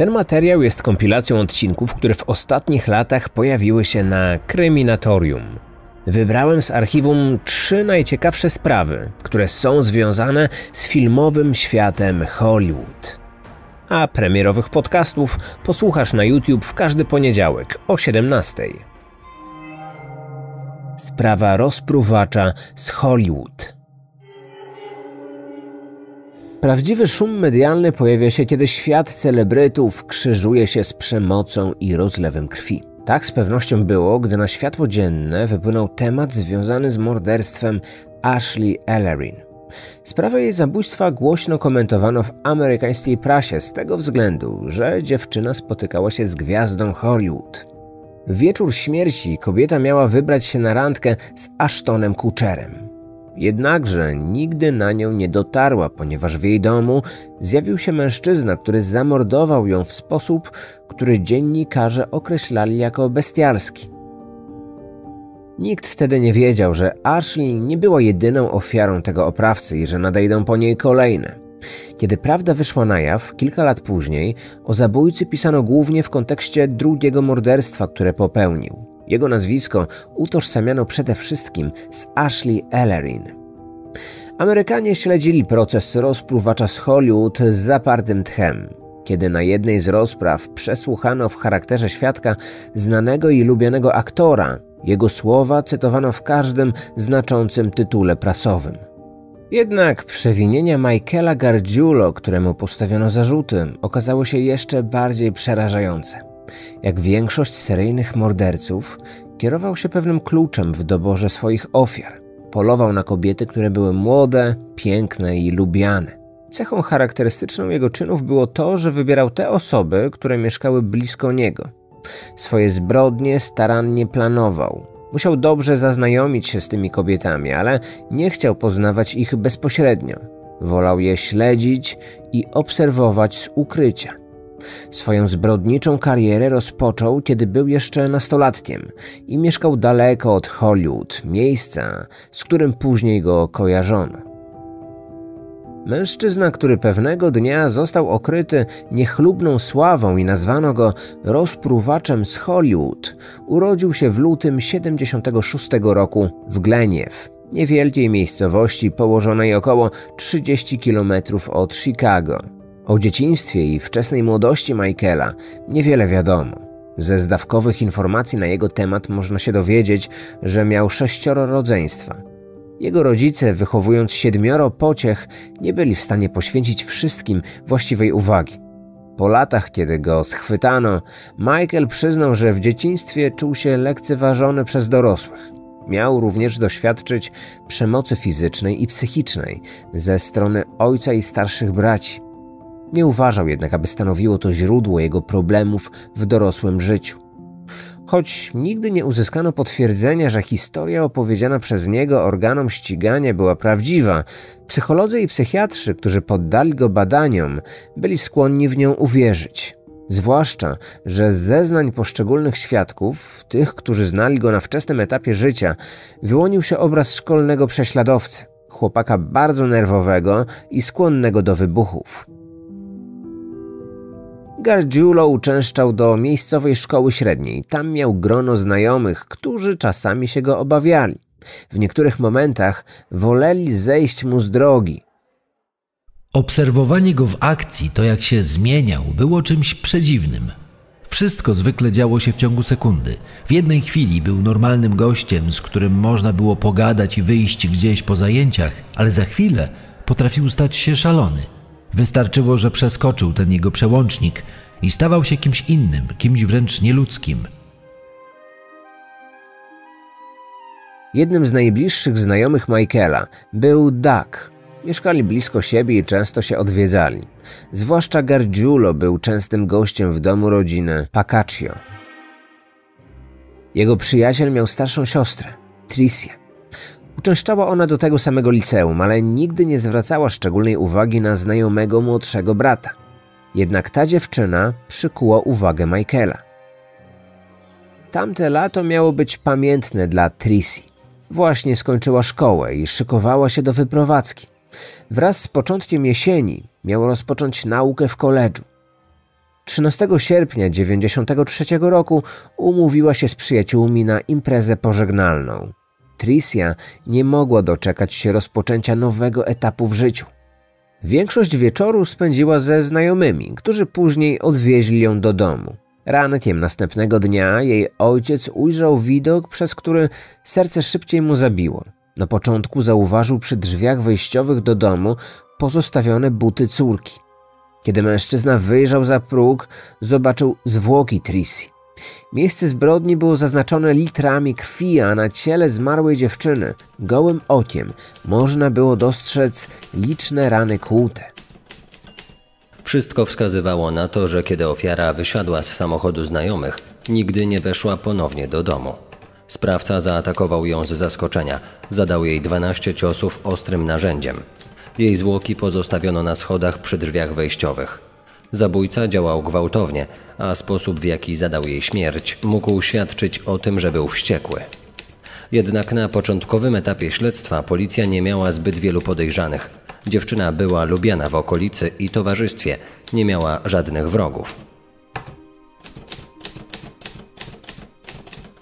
Ten materiał jest kompilacją odcinków, które w ostatnich latach pojawiły się na Kryminatorium. Wybrałem z archiwum trzy najciekawsze sprawy, które są związane z filmowym światem Hollywood. A premierowych podcastów posłuchasz na YouTube w każdy poniedziałek o 17. Sprawa rozpruwacza z Hollywood. Prawdziwy szum medialny pojawia się, kiedy świat celebrytów krzyżuje się z przemocą i rozlewem krwi. Tak z pewnością było, gdy na światło dzienne wypłynął temat związany z morderstwem Ashley Ellerin. Sprawę jej zabójstwa głośno komentowano w amerykańskiej prasie z tego względu, że dziewczyna spotykała się z gwiazdą Hollywood. W wieczór śmierci kobieta miała wybrać się na randkę z Ashtonem Kutcherem. Jednakże nigdy na nią nie dotarła, ponieważ w jej domu zjawił się mężczyzna, który zamordował ją w sposób, który dziennikarze określali jako bestialski. Nikt wtedy nie wiedział, że Ashley nie była jedyną ofiarą tego oprawcy i że nadejdą po niej kolejne. Kiedy prawda wyszła na jaw, kilka lat później, o zabójcy pisano głównie w kontekście drugiego morderstwa, które popełnił. Jego nazwisko utożsamiano przede wszystkim z Ashley Ellerin. Amerykanie śledzili proces rozpruwacza z Hollywood z zapartym tchem. Kiedy na jednej z rozpraw przesłuchano w charakterze świadka znanego i lubianego aktora, jego słowa cytowano w każdym znaczącym tytule prasowym. Jednak przewinienia Michaela Gargiulo, któremu postawiono zarzuty, okazało się jeszcze bardziej przerażające. Jak większość seryjnych morderców, kierował się pewnym kluczem w doborze swoich ofiar. Polował na kobiety, które były młode, piękne i lubiane. Cechą charakterystyczną jego czynów było to, że wybierał te osoby, które mieszkały blisko niego. Swoje zbrodnie starannie planował. Musiał dobrze zaznajomić się z tymi kobietami, ale nie chciał poznawać ich bezpośrednio. Wolał je śledzić i obserwować z ukrycia. Swoją zbrodniczą karierę rozpoczął, kiedy był jeszcze nastolatkiem i mieszkał daleko od Hollywood, miejsca, z którym później go kojarzono. Mężczyzna, który pewnego dnia został okryty niechlubną sławą i nazwano go rozpruwaczem z Hollywood, urodził się w lutym 76 roku w Gleniew, niewielkiej miejscowości położonej około 30 km od Chicago. O dzieciństwie i wczesnej młodości Michaela niewiele wiadomo. Ze zdawkowych informacji na jego temat można się dowiedzieć, że miał sześcioro rodzeństwa. Jego rodzice, wychowując siedmioro pociech, nie byli w stanie poświęcić wszystkim właściwej uwagi. Po latach, kiedy go schwytano, Michael przyznał, że w dzieciństwie czuł się lekceważony przez dorosłych. Miał również doświadczyć przemocy fizycznej i psychicznej ze strony ojca i starszych braci. Nie uważał jednak, aby stanowiło to źródło jego problemów w dorosłym życiu. Choć nigdy nie uzyskano potwierdzenia, że historia opowiedziana przez niego organom ścigania była prawdziwa, psycholodzy i psychiatrzy, którzy poddali go badaniom, byli skłonni w nią uwierzyć. Zwłaszcza, że z zeznań poszczególnych świadków, tych, którzy znali go na wczesnym etapie życia, wyłonił się obraz szkolnego prześladowcy, chłopaka bardzo nerwowego i skłonnego do wybuchów. Gargiulo uczęszczał do miejscowej szkoły średniej. Tam miał grono znajomych, którzy czasami się go obawiali. W niektórych momentach woleli zejść mu z drogi. Obserwowanie go w akcji, to jak się zmieniał, było czymś przedziwnym. Wszystko zwykle działo się w ciągu sekundy. W jednej chwili był normalnym gościem, z którym można było pogadać i wyjść gdzieś po zajęciach, ale za chwilę potrafił stać się szalony. Wystarczyło, że przeskoczył ten jego przełącznik i stawał się kimś innym, kimś wręcz nieludzkim. Jednym z najbliższych znajomych Michaela był Doug. Mieszkali blisko siebie i często się odwiedzali. Zwłaszcza Gargiulo był częstym gościem w domu rodziny Pacaccio. Jego przyjaciel miał starszą siostrę, Tricia. Uczęszczała ona do tego samego liceum, ale nigdy nie zwracała szczególnej uwagi na znajomego młodszego brata. Jednak ta dziewczyna przykuła uwagę Michaela. Tamte lato miało być pamiętne dla Trissy. Właśnie skończyła szkołę i szykowała się do wyprowadzki. Wraz z początkiem jesieni miał rozpocząć naukę w koledżu. 13 sierpnia 1993 roku umówiła się z przyjaciółmi na imprezę pożegnalną. Tricia nie mogła doczekać się rozpoczęcia nowego etapu w życiu. Większość wieczoru spędziła ze znajomymi, którzy później odwieźli ją do domu. Rankiem następnego dnia jej ojciec ujrzał widok, przez który serce szybciej mu zabiło. Na początku zauważył przy drzwiach wejściowych do domu pozostawione buty córki. Kiedy mężczyzna wyjrzał za próg, zobaczył zwłoki Trisi. Miejsce zbrodni było zaznaczone litrami krwi, a na ciele zmarłej dziewczyny gołym okiem można było dostrzec liczne rany kłute. Wszystko wskazywało na to, że kiedy ofiara wysiadła z samochodu znajomych, nigdy nie weszła ponownie do domu. Sprawca zaatakował ją z zaskoczenia, zadał jej 12 ciosów ostrym narzędziem. Jej zwłoki pozostawiono na schodach przy drzwiach wejściowych. Zabójca działał gwałtownie, a sposób w jaki zadał jej śmierć mógł świadczyć o tym, że był wściekły. Jednak na początkowym etapie śledztwa policja nie miała zbyt wielu podejrzanych. Dziewczyna była lubiana w okolicy i towarzystwie, nie miała żadnych wrogów.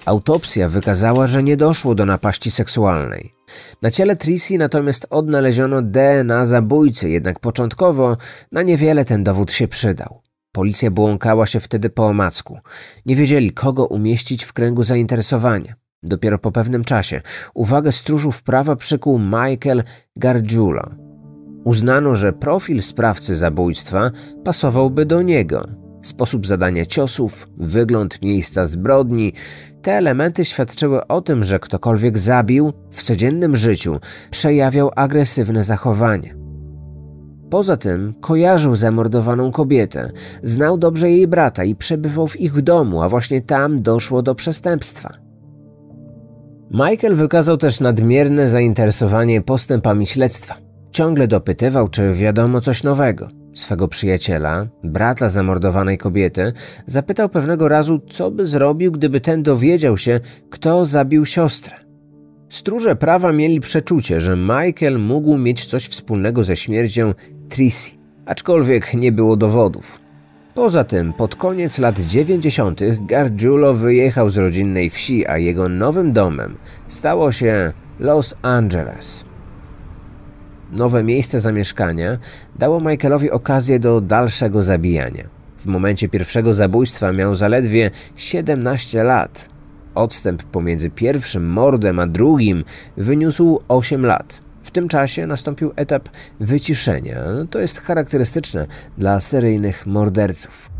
Autopsja wykazała, że nie doszło do napaści seksualnej. Na ciele Trisi natomiast odnaleziono DNA zabójcy, jednak początkowo na niewiele ten dowód się przydał. Policja błąkała się wtedy po omacku. Nie wiedzieli, kogo umieścić w kręgu zainteresowania. Dopiero po pewnym czasie uwagę stróżów prawa przykuł Michael Gargiulo. Uznano, że profil sprawcy zabójstwa pasowałby do niego. Sposób zadania ciosów, wygląd miejsca zbrodni, te elementy świadczyły o tym, że ktokolwiek zabił w codziennym życiu przejawiał agresywne zachowanie. Poza tym kojarzył zamordowaną kobietę, znał dobrze jej brata i przebywał w ich domu, a właśnie tam doszło do przestępstwa. Michael wykazał też nadmierne zainteresowanie postępami śledztwa. Ciągle dopytywał, czy wiadomo coś nowego. Swego przyjaciela, brata zamordowanej kobiety, zapytał pewnego razu, co by zrobił, gdyby ten dowiedział się, kto zabił siostrę. Stróże prawa mieli przeczucie, że Michael mógł mieć coś wspólnego ze śmiercią Trisi, aczkolwiek nie było dowodów. Poza tym, pod koniec lat 90. Gargiulo wyjechał z rodzinnej wsi, a jego nowym domem stało się Los Angeles. Nowe miejsce zamieszkania dało Michaelowi okazję do dalszego zabijania. W momencie pierwszego zabójstwa miał zaledwie 17 lat. Odstęp pomiędzy pierwszym mordem a drugim wyniósł 8 lat. W tym czasie nastąpił etap wyciszenia. To jest charakterystyczne dla seryjnych morderców.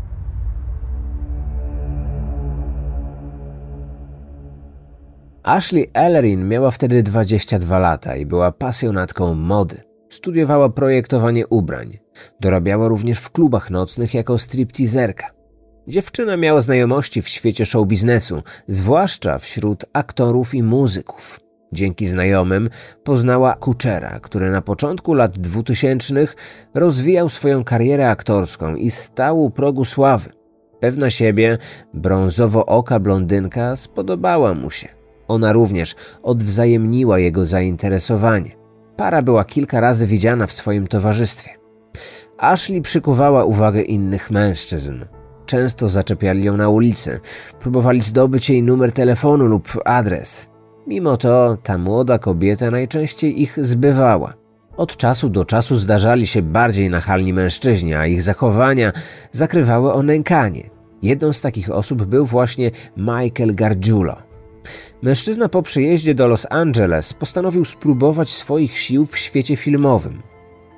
Ashley Ellerin miała wtedy 22 lata i była pasjonatką mody. Studiowała projektowanie ubrań. Dorabiała również w klubach nocnych jako stripteaserka. Dziewczyna miała znajomości w świecie show biznesu, zwłaszcza wśród aktorów i muzyków. Dzięki znajomym poznała Kuchera, który na początku lat 2000 rozwijał swoją karierę aktorską i stał u progu sławy. Pewna siebie, brązowo-oka blondynka spodobała mu się. Ona również odwzajemniła jego zainteresowanie. Para była kilka razy widziana w swoim towarzystwie. Ashley przykuwała uwagę innych mężczyzn. Często zaczepiali ją na ulicy, próbowali zdobyć jej numer telefonu lub adres. Mimo to ta młoda kobieta najczęściej ich zbywała. Od czasu do czasu zdarzali się bardziej nachalni mężczyźni, a ich zachowania zakrywały o nękanie. Jedną z takich osób był właśnie Michael Gargiulo. Mężczyzna po przyjeździe do Los Angeles postanowił spróbować swoich sił w świecie filmowym.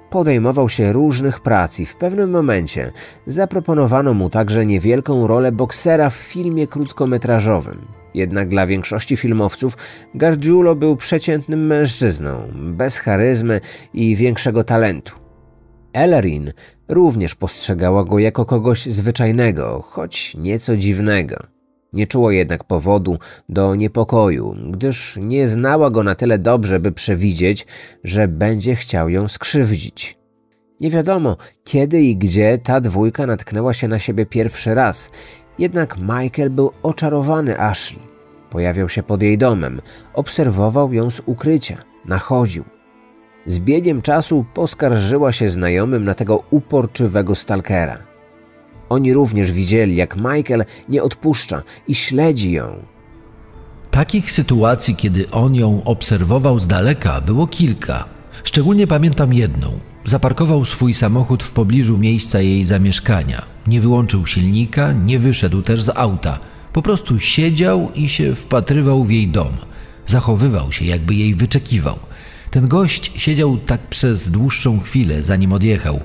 Podejmował się różnych prac i w pewnym momencie zaproponowano mu także niewielką rolę boksera w filmie krótkometrażowym. Jednak dla większości filmowców Gargiulo był przeciętnym mężczyzną, bez charyzmy i większego talentu. Ellerin również postrzegała go jako kogoś zwyczajnego, choć nieco dziwnego. Nie czuła jednak powodu do niepokoju, gdyż nie znała go na tyle dobrze, by przewidzieć, że będzie chciał ją skrzywdzić. Nie wiadomo, kiedy i gdzie ta dwójka natknęła się na siebie pierwszy raz, jednak Michael był oczarowany Ashley. Pojawiał się pod jej domem, obserwował ją z ukrycia, nachodził. Z biegiem czasu poskarżyła się znajomym na tego uporczywego stalkera. Oni również widzieli, jak Michael nie odpuszcza i śledzi ją. Takich sytuacji, kiedy on ją obserwował z daleka, było kilka. Szczególnie pamiętam jedną. Zaparkował swój samochód w pobliżu miejsca jej zamieszkania. Nie wyłączył silnika, nie wyszedł też z auta. Po prostu siedział i się wpatrywał w jej dom. Zachowywał się, jakby jej wyczekiwał. Ten gość siedział tak przez dłuższą chwilę, zanim odjechał.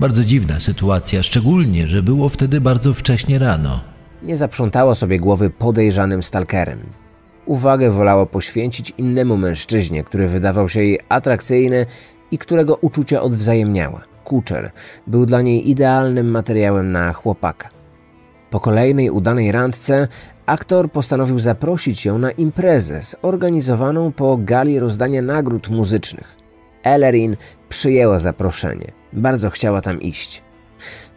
Bardzo dziwna sytuacja, szczególnie, że było wtedy bardzo wcześnie rano. Nie zaprzątało sobie głowy podejrzanym stalkerem. Uwagę wolała poświęcić innemu mężczyźnie, który wydawał się jej atrakcyjny i którego uczucia odwzajemniała. Kuczer był dla niej idealnym materiałem na chłopaka. Po kolejnej udanej randce aktor postanowił zaprosić ją na imprezę zorganizowaną po gali rozdania nagród muzycznych. Ellerin przyjęła zaproszenie. Bardzo chciała tam iść.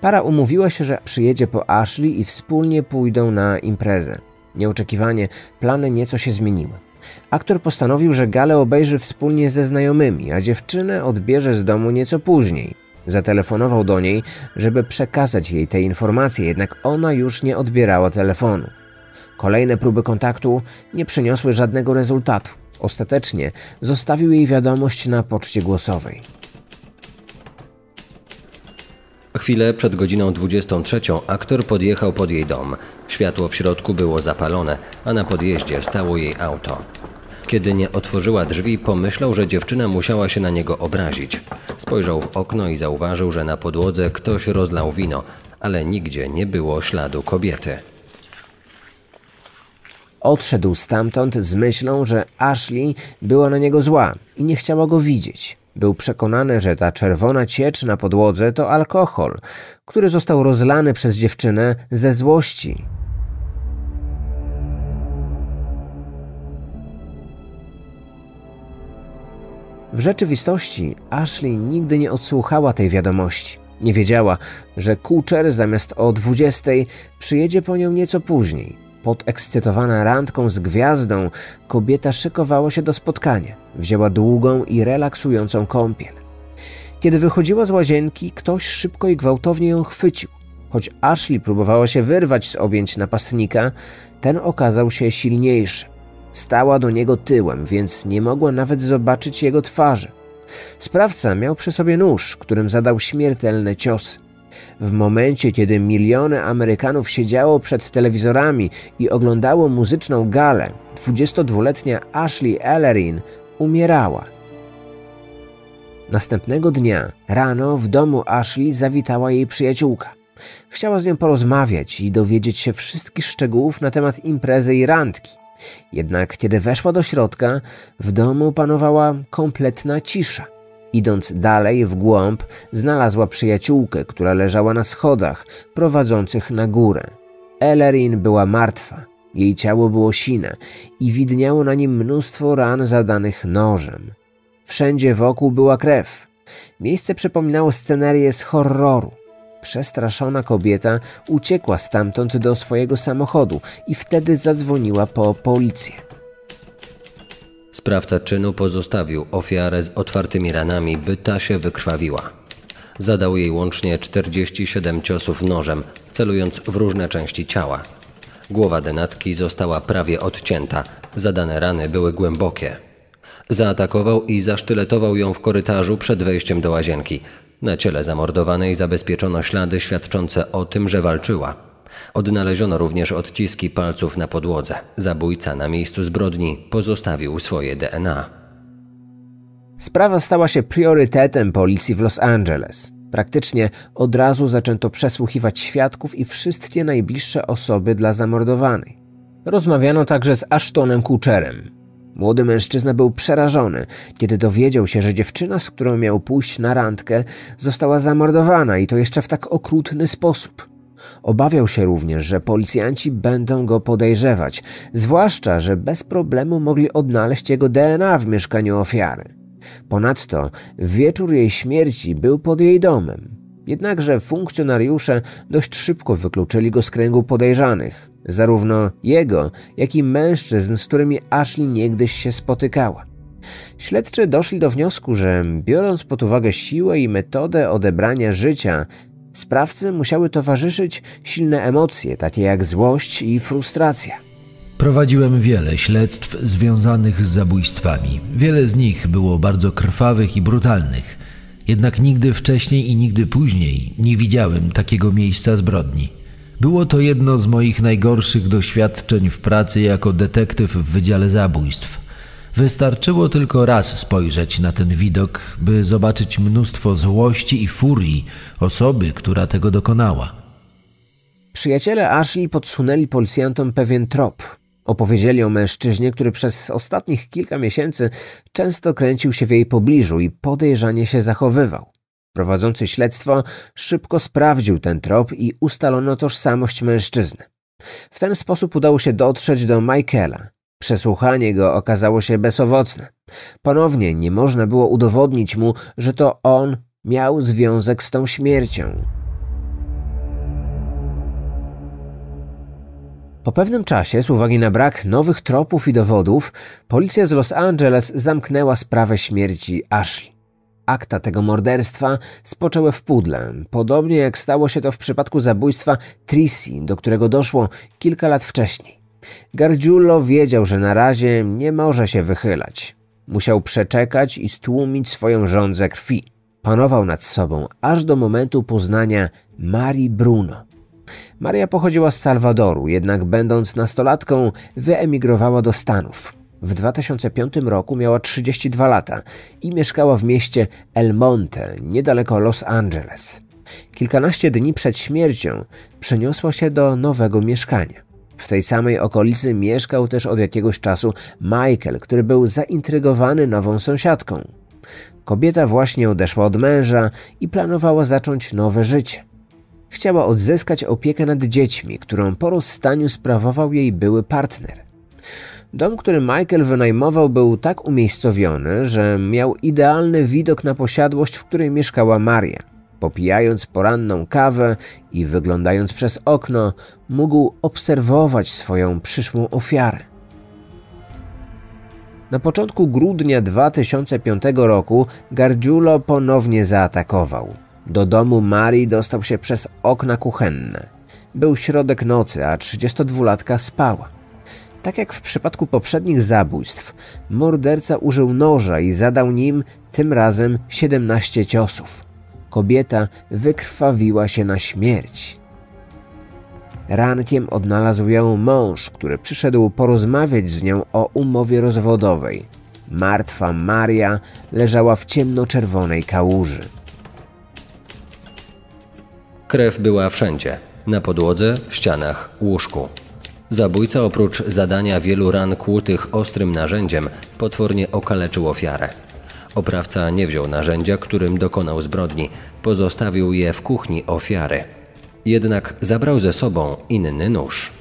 Para umówiła się, że przyjedzie po Ashley i wspólnie pójdą na imprezę. Nieoczekiwanie plany nieco się zmieniły. Aktor postanowił, że galę obejrzy wspólnie ze znajomymi, a dziewczynę odbierze z domu nieco później. Zatelefonował do niej, żeby przekazać jej te informacje, jednak ona już nie odbierała telefonu. Kolejne próby kontaktu nie przyniosły żadnego rezultatu. Ostatecznie zostawił jej wiadomość na poczcie głosowej. Chwilę przed godziną 23 aktor podjechał pod jej dom. Światło w środku było zapalone, a na podjeździe stało jej auto. Kiedy nie otworzyła drzwi, pomyślał, że dziewczyna musiała się na niego obrazić. Spojrzał w okno i zauważył, że na podłodze ktoś rozlał wino, ale nigdzie nie było śladu kobiety. Odszedł stamtąd z myślą, że Ashley była na niego zła i nie chciała go widzieć. Był przekonany, że ta czerwona ciecz na podłodze to alkohol, który został rozlany przez dziewczynę ze złości. W rzeczywistości Ashley nigdy nie odsłuchała tej wiadomości. Nie wiedziała, że Kucher zamiast o 20 przyjedzie po nią nieco później. Podekscytowana randką z gwiazdą, kobieta szykowała się do spotkania. Wzięła długą i relaksującą kąpiel. Kiedy wychodziła z łazienki, ktoś szybko i gwałtownie ją chwycił. Choć Ashley próbowała się wyrwać z objęć napastnika, ten okazał się silniejszy. Stała do niego tyłem, więc nie mogła nawet zobaczyć jego twarzy. Sprawca miał przy sobie nóż, którym zadał śmiertelne ciosy. W momencie, kiedy miliony Amerykanów siedziało przed telewizorami i oglądało muzyczną galę, 22-letnia Ashley Ellerin umierała. Następnego dnia rano w domu Ashley zawitała jej przyjaciółka. Chciała z nią porozmawiać i dowiedzieć się wszystkich szczegółów na temat imprezy i randki. Jednak kiedy weszła do środka, w domu panowała kompletna cisza. Idąc dalej w głąb, znalazła przyjaciółkę, która leżała na schodach prowadzących na górę. Ellerin była martwa. Jej ciało było sine i widniało na nim mnóstwo ran zadanych nożem. Wszędzie wokół była krew. Miejsce przypominało scenerię z horroru. Przestraszona kobieta uciekła stamtąd do swojego samochodu i wtedy zadzwoniła po policję. Sprawca czynu pozostawił ofiarę z otwartymi ranami, by ta się wykrwawiła. Zadał jej łącznie 47 ciosów nożem, celując w różne części ciała. Głowa denatki została prawie odcięta, zadane rany były głębokie. Zaatakował i zasztyletował ją w korytarzu przed wejściem do łazienki. Na ciele zamordowanej zabezpieczono ślady świadczące o tym, że walczyła. Odnaleziono również odciski palców na podłodze. Zabójca na miejscu zbrodni pozostawił swoje DNA. Sprawa stała się priorytetem policji w Los Angeles. Praktycznie od razu zaczęto przesłuchiwać świadków i wszystkie najbliższe osoby dla zamordowanej. Rozmawiano także z Ashtonem Kucherem. Młody mężczyzna był przerażony, kiedy dowiedział się, że dziewczyna, z którą miał pójść na randkę, została zamordowana i to jeszcze w tak okrutny sposób. Obawiał się również, że policjanci będą go podejrzewać, zwłaszcza, że bez problemu mogli odnaleźć jego DNA w mieszkaniu ofiary. Ponadto wieczór jej śmierci był pod jej domem. Jednakże funkcjonariusze dość szybko wykluczyli go z kręgu podejrzanych, zarówno jego, jak i mężczyzn, z którymi Ashley niegdyś się spotykała. Śledczy doszli do wniosku, że biorąc pod uwagę siłę i metodę odebrania życia, Sprawcy musiały towarzyszyć silne emocje, takie jak złość i frustracja. Prowadziłem wiele śledztw związanych z zabójstwami. Wiele z nich było bardzo krwawych i brutalnych. Jednak nigdy wcześniej i nigdy później nie widziałem takiego miejsca zbrodni. Było to jedno z moich najgorszych doświadczeń w pracy jako detektyw w Wydziale Zabójstw. Wystarczyło tylko raz spojrzeć na ten widok, by zobaczyć mnóstwo złości i furii osoby, która tego dokonała. Przyjaciele Ashley podsunęli policjantom pewien trop. Opowiedzieli o mężczyźnie, który przez ostatnich kilka miesięcy często kręcił się w jej pobliżu i podejrzanie się zachowywał. Prowadzący śledztwo szybko sprawdził ten trop i ustalono tożsamość mężczyzny. W ten sposób udało się dotrzeć do Michaela. Przesłuchanie go okazało się bezowocne. Ponownie nie można było udowodnić mu, że to on miał związek z tą śmiercią. Po pewnym czasie, z uwagi na brak nowych tropów i dowodów, policja z Los Angeles zamknęła sprawę śmierci Ashley. Akta tego morderstwa spoczęły w pudle, podobnie jak stało się to w przypadku zabójstwa Tracy, do którego doszło kilka lat wcześniej. Gargiulo wiedział, że na razie nie może się wychylać. Musiał przeczekać i stłumić swoją żądzę krwi. Panował nad sobą aż do momentu poznania Marii Bruno. Maria pochodziła z Salwadoru, jednak będąc nastolatką wyemigrowała do Stanów. W 2005 roku miała 32 lata i mieszkała w mieście El Monte, niedaleko Los Angeles. Kilkanaście dni przed śmiercią przeniosła się do nowego mieszkania. W tej samej okolicy mieszkał też od jakiegoś czasu Michael, który był zaintrygowany nową sąsiadką. Kobieta właśnie odeszła od męża i planowała zacząć nowe życie. Chciała odzyskać opiekę nad dziećmi, którą po rozstaniu sprawował jej były partner. Dom, który Michael wynajmował, był tak umiejscowiony, że miał idealny widok na posiadłość, w której mieszkała Maria. Popijając poranną kawę i wyglądając przez okno, mógł obserwować swoją przyszłą ofiarę. Na początku grudnia 2005 roku Gargiulo ponownie zaatakował. Do domu Marii dostał się przez okna kuchenne. Był środek nocy, a 32-latka spała. Tak jak w przypadku poprzednich zabójstw, morderca użył noża i zadał nim tym razem 17 ciosów. Kobieta wykrwawiła się na śmierć. Rankiem odnalazł ją mąż, który przyszedł porozmawiać z nią o umowie rozwodowej. Martwa Maria leżała w ciemnoczerwonej kałuży. Krew była wszędzie na podłodze, ścianach, łóżku. Zabójca oprócz zadania wielu ran kłutych ostrym narzędziem potwornie okaleczył ofiarę. Oprawca nie wziął narzędzia, którym dokonał zbrodni, pozostawił je w kuchni ofiary. Jednak zabrał ze sobą inny nóż.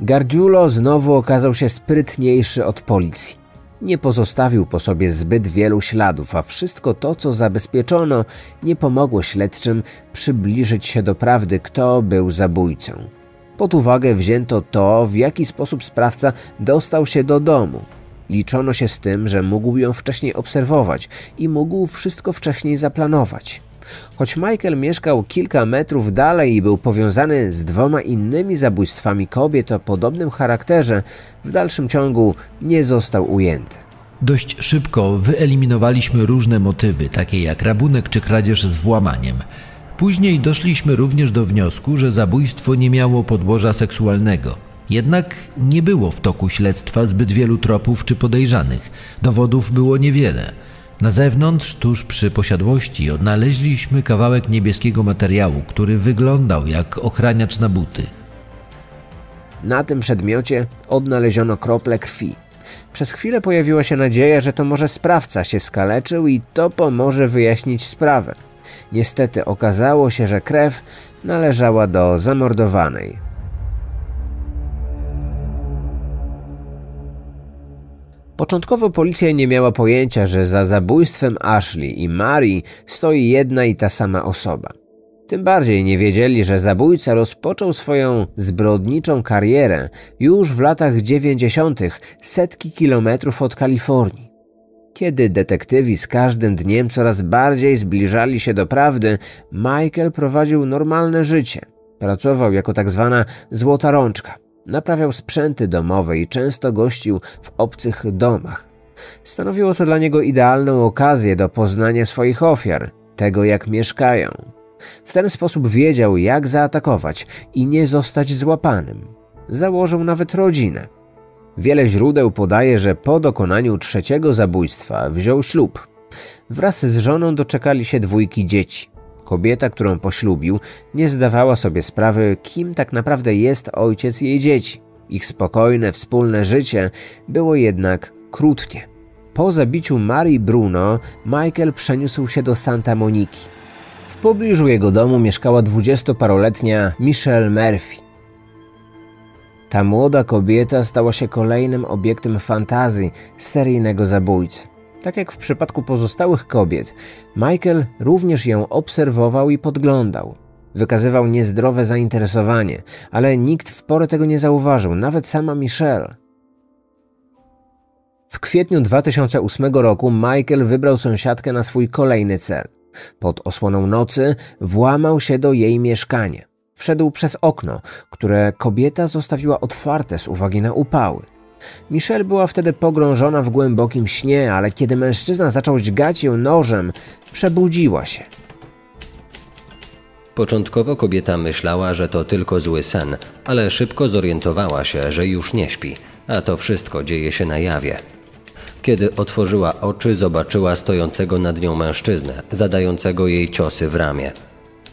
Gargiulo znowu okazał się sprytniejszy od policji. Nie pozostawił po sobie zbyt wielu śladów, a wszystko to, co zabezpieczono, nie pomogło śledczym przybliżyć się do prawdy, kto był zabójcą. Pod uwagę wzięto to, w jaki sposób sprawca dostał się do domu. Liczono się z tym, że mógł ją wcześniej obserwować i mógł wszystko wcześniej zaplanować. Choć Michael mieszkał kilka metrów dalej i był powiązany z dwoma innymi zabójstwami kobiet o podobnym charakterze, w dalszym ciągu nie został ujęty. Dość szybko wyeliminowaliśmy różne motywy, takie jak rabunek czy kradzież z włamaniem. Później doszliśmy również do wniosku, że zabójstwo nie miało podłoża seksualnego. Jednak nie było w toku śledztwa zbyt wielu tropów czy podejrzanych. Dowodów było niewiele. Na zewnątrz, tuż przy posiadłości, odnaleźliśmy kawałek niebieskiego materiału, który wyglądał jak ochraniacz na buty. Na tym przedmiocie odnaleziono krople krwi. Przez chwilę pojawiła się nadzieja, że to może sprawca się skaleczył i to pomoże wyjaśnić sprawę. Niestety okazało się, że krew należała do zamordowanej. Początkowo policja nie miała pojęcia, że za zabójstwem Ashley i Mary stoi jedna i ta sama osoba. Tym bardziej nie wiedzieli, że zabójca rozpoczął swoją zbrodniczą karierę już w latach 90. setki kilometrów od Kalifornii. Kiedy detektywi z każdym dniem coraz bardziej zbliżali się do prawdy, Michael prowadził normalne życie. Pracował jako tak zwana złota rączka. Naprawiał sprzęty domowe i często gościł w obcych domach. Stanowiło to dla niego idealną okazję do poznania swoich ofiar, tego jak mieszkają. W ten sposób wiedział, jak zaatakować i nie zostać złapanym. Założył nawet rodzinę. Wiele źródeł podaje, że po dokonaniu trzeciego zabójstwa wziął ślub. Wraz z żoną doczekali się dwójki dzieci. Kobieta, którą poślubił, nie zdawała sobie sprawy, kim tak naprawdę jest ojciec jej dzieci. Ich spokojne, wspólne życie było jednak krótkie. Po zabiciu Marii Bruno, Michael przeniósł się do Santa Moniki. W pobliżu jego domu mieszkała dwudziestoparoletnia Michelle Murphy. Ta młoda kobieta stała się kolejnym obiektem fantazji seryjnego zabójcy. Tak jak w przypadku pozostałych kobiet, Michael również ją obserwował i podglądał. Wykazywał niezdrowe zainteresowanie, ale nikt w porę tego nie zauważył, nawet sama Michelle. W kwietniu 2008 roku Michael wybrał sąsiadkę na swój kolejny cel. Pod osłoną nocy włamał się do jej mieszkania. Wszedł przez okno, które kobieta zostawiła otwarte z uwagi na upały. Michelle była wtedy pogrążona w głębokim śnie, ale kiedy mężczyzna zaczął dźgać ją nożem, przebudziła się. Początkowo kobieta myślała, że to tylko zły sen, ale szybko zorientowała się, że już nie śpi, a to wszystko dzieje się na jawie. Kiedy otworzyła oczy, zobaczyła stojącego nad nią mężczyznę, zadającego jej ciosy w ramię.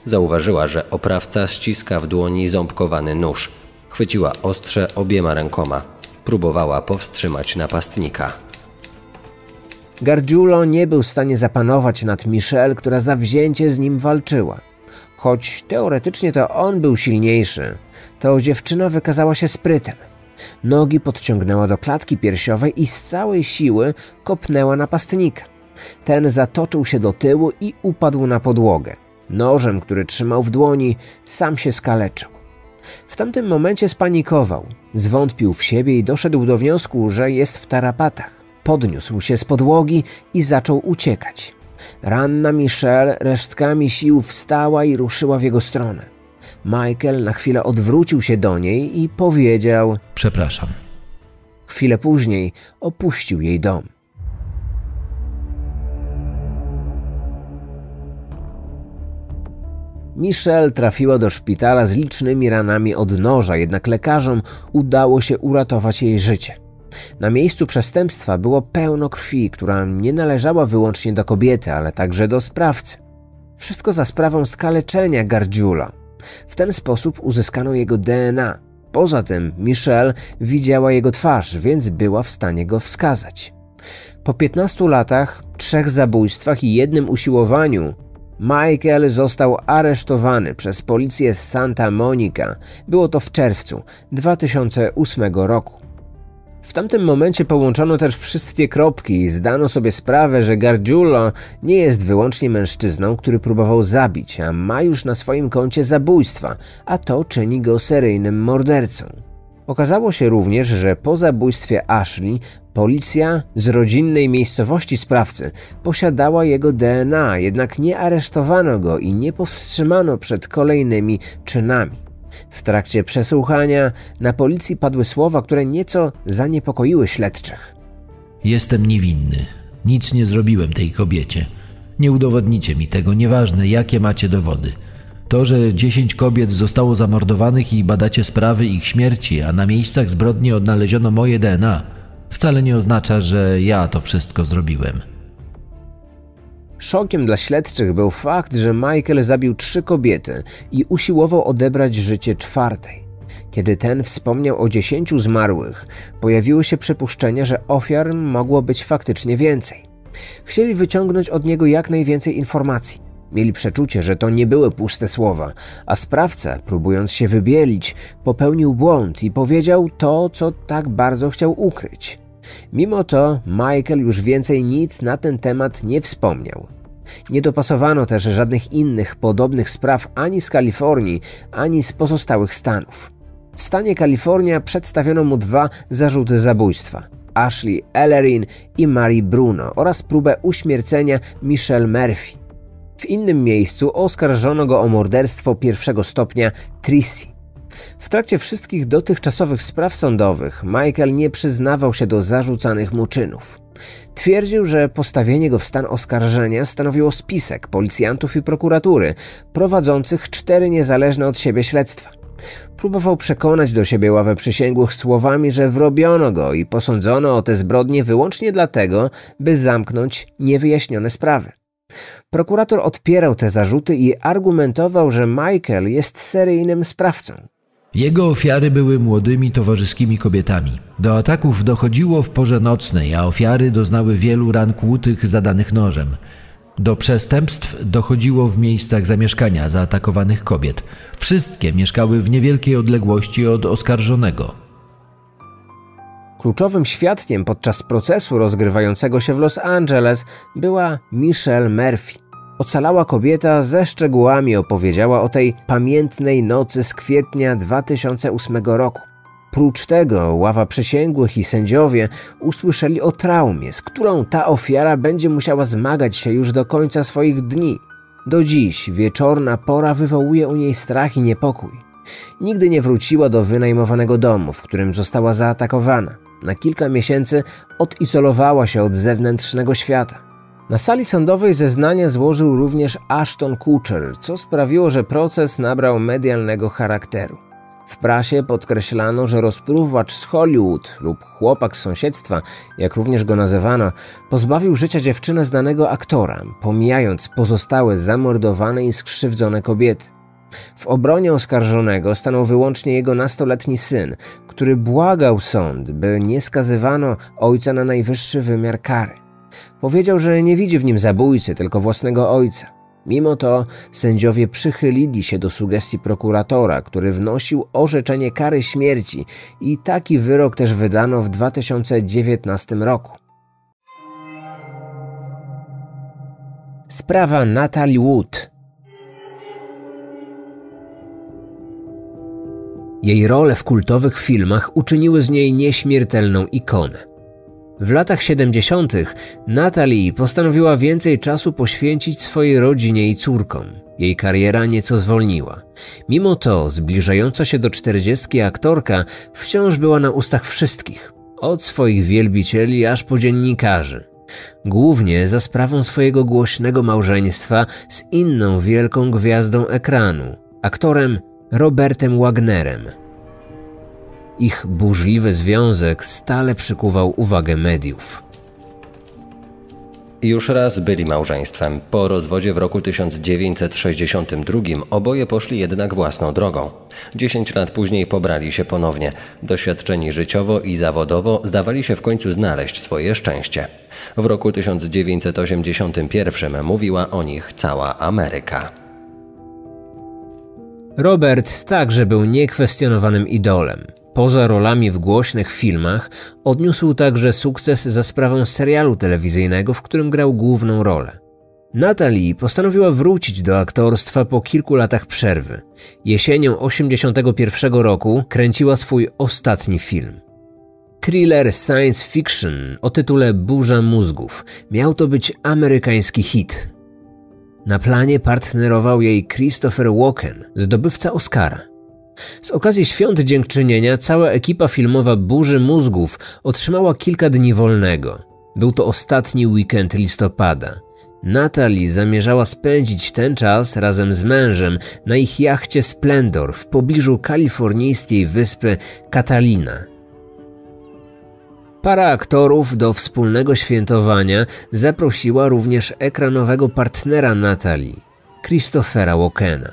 Zauważyła, że oprawca ściska w dłoni ząbkowany nóż. Chwyciła ostrze obiema rękoma. Próbowała powstrzymać napastnika. Gargiulo nie był w stanie zapanować nad Michelle, która zawzięcie z nim walczyła. Choć teoretycznie to on był silniejszy, to dziewczyna wykazała się sprytem. Nogi podciągnęła do klatki piersiowej i z całej siły kopnęła napastnika. Ten zatoczył się do tyłu i upadł na podłogę. Nożem, który trzymał w dłoni, sam się skaleczył. W tamtym momencie spanikował, zwątpił w siebie i doszedł do wniosku, że jest w tarapatach. Podniósł się z podłogi i zaczął uciekać. Ranna Michelle resztkami sił wstała i ruszyła w jego stronę. Michael na chwilę odwrócił się do niej i powiedział: Przepraszam. Chwilę później opuścił jej dom. Michelle trafiła do szpitala z licznymi ranami od noża, jednak lekarzom udało się uratować jej życie. Na miejscu przestępstwa było pełno krwi, która nie należała wyłącznie do kobiety, ale także do sprawcy. Wszystko za sprawą skaleczenia Gardziula. W ten sposób uzyskano jego DNA. Poza tym Michelle widziała jego twarz, więc była w stanie go wskazać. Po 15 latach, trzech zabójstwach i jednym usiłowaniu Michael został aresztowany przez policję z Santa Monica. Było to w czerwcu 2008 roku. W tamtym momencie połączono też wszystkie kropki i zdano sobie sprawę, że Gargiulo nie jest wyłącznie mężczyzną, który próbował zabić, a ma już na swoim koncie zabójstwa, a to czyni go seryjnym mordercą. Okazało się również, że po zabójstwie Ashley policja z rodzinnej miejscowości sprawcy posiadała jego DNA, jednak nie aresztowano go i nie powstrzymano przed kolejnymi czynami. W trakcie przesłuchania na policji padły słowa, które nieco zaniepokoiły śledczych. Jestem niewinny. Nic nie zrobiłem tej kobiecie. Nie udowodnicie mi tego, nieważne jakie macie dowody. To, że 10 kobiet zostało zamordowanych i badacie sprawy ich śmierci, a na miejscach zbrodni odnaleziono moje DNA, wcale nie oznacza, że ja to wszystko zrobiłem. Szokiem dla śledczych był fakt, że Michael zabił trzy kobiety i usiłował odebrać życie czwartej. Kiedy ten wspomniał o dziesięciu zmarłych, pojawiły się przypuszczenia, że ofiar mogło być faktycznie więcej. Chcieli wyciągnąć od niego jak najwięcej informacji. Mieli przeczucie, że to nie były puste słowa, a sprawca, próbując się wybielić, popełnił błąd i powiedział to, co tak bardzo chciał ukryć. Mimo to Michael już więcej nic na ten temat nie wspomniał. Nie dopasowano też żadnych innych podobnych spraw ani z Kalifornii, ani z pozostałych stanów. W stanie Kalifornia przedstawiono mu dwa zarzuty zabójstwa. Ashley Ellerin i Marie Bruno oraz próbę uśmiercenia Michelle Murphy. W innym miejscu oskarżono go o morderstwo pierwszego stopnia Tracy. W trakcie wszystkich dotychczasowych spraw sądowych Michael nie przyznawał się do zarzucanych mu czynów. Twierdził, że postawienie go w stan oskarżenia stanowiło spisek policjantów i prokuratury prowadzących cztery niezależne od siebie śledztwa. Próbował przekonać do siebie ławę przysięgłych słowami, że wrobiono go i posądzono o te zbrodnie wyłącznie dlatego, by zamknąć niewyjaśnione sprawy. Prokurator odpierał te zarzuty i argumentował, że Michael jest seryjnym sprawcą. Jego ofiary były młodymi towarzyskimi kobietami. Do ataków dochodziło w porze nocnej, a ofiary doznały wielu ran kłutych zadanych nożem. Do przestępstw dochodziło w miejscach zamieszkania zaatakowanych kobiet. Wszystkie mieszkały w niewielkiej odległości od oskarżonego. Kluczowym świadkiem podczas procesu rozgrywającego się w Los Angeles była Michelle Murphy. Ocalała kobieta ze szczegółami opowiedziała o tej pamiętnej nocy z kwietnia 2008 roku. Prócz tego ława przysięgłych i sędziowie usłyszeli o traumie, z którą ta ofiara będzie musiała zmagać się już do końca swoich dni. Do dziś wieczorna pora wywołuje u niej strach i niepokój. Nigdy nie wróciła do wynajmowanego domu, w którym została zaatakowana. Na kilka miesięcy odizolowała się od zewnętrznego świata. Na sali sądowej zeznania złożył również Ashton Kutcher, co sprawiło, że proces nabrał medialnego charakteru. W prasie podkreślano, że rozpruwacz z Hollywood lub chłopak z sąsiedztwa, jak również go nazywano, pozbawił życia dziewczynę znanego aktora, pomijając pozostałe zamordowane i skrzywdzone kobiety. W obronie oskarżonego stanął wyłącznie jego nastoletni syn, który błagał sąd, by nie skazywano ojca na najwyższy wymiar kary. Powiedział, że nie widzi w nim zabójcy, tylko własnego ojca. Mimo to sędziowie przychylili się do sugestii prokuratora, który wnosił orzeczenie kary śmierci i taki wyrok też wydano w 2019 roku. Sprawa Natalie Wood Jej role w kultowych filmach uczyniły z niej nieśmiertelną ikonę. W latach 70. Natalie postanowiła więcej czasu poświęcić swojej rodzinie i córkom. Jej kariera nieco zwolniła. Mimo to zbliżająca się do czterdziestki aktorka wciąż była na ustach wszystkich, od swoich wielbicieli aż po dziennikarzy. Głównie za sprawą swojego głośnego małżeństwa z inną wielką gwiazdą ekranu, aktorem Robertem Wagnerem. Ich burzliwy związek stale przykuwał uwagę mediów. Już raz byli małżeństwem. Po rozwodzie w roku 1962 oboje poszli jednak własną drogą. Dziesięć lat później pobrali się ponownie. Doświadczeni życiowo i zawodowo zdawali się w końcu znaleźć swoje szczęście. W roku 1981 mówiła o nich cała Ameryka. Robert także był niekwestionowanym idolem. Poza rolami w głośnych filmach, odniósł także sukces za sprawą serialu telewizyjnego, w którym grał główną rolę. Natalie postanowiła wrócić do aktorstwa po kilku latach przerwy. Jesienią 1981 roku kręciła swój ostatni film. Thriller science fiction o tytule Burza mózgów miał to być amerykański hit. Na planie partnerował jej Christopher Walken, zdobywca Oscara. Z okazji świąt dziękczynienia cała ekipa filmowa Burzy Mózgów otrzymała kilka dni wolnego. Był to ostatni weekend listopada. Natalie zamierzała spędzić ten czas razem z mężem na ich jachcie Splendor w pobliżu kalifornijskiej wyspy Catalina. Para aktorów do wspólnego świętowania zaprosiła również ekranowego partnera Natalie, Christophera Walkena.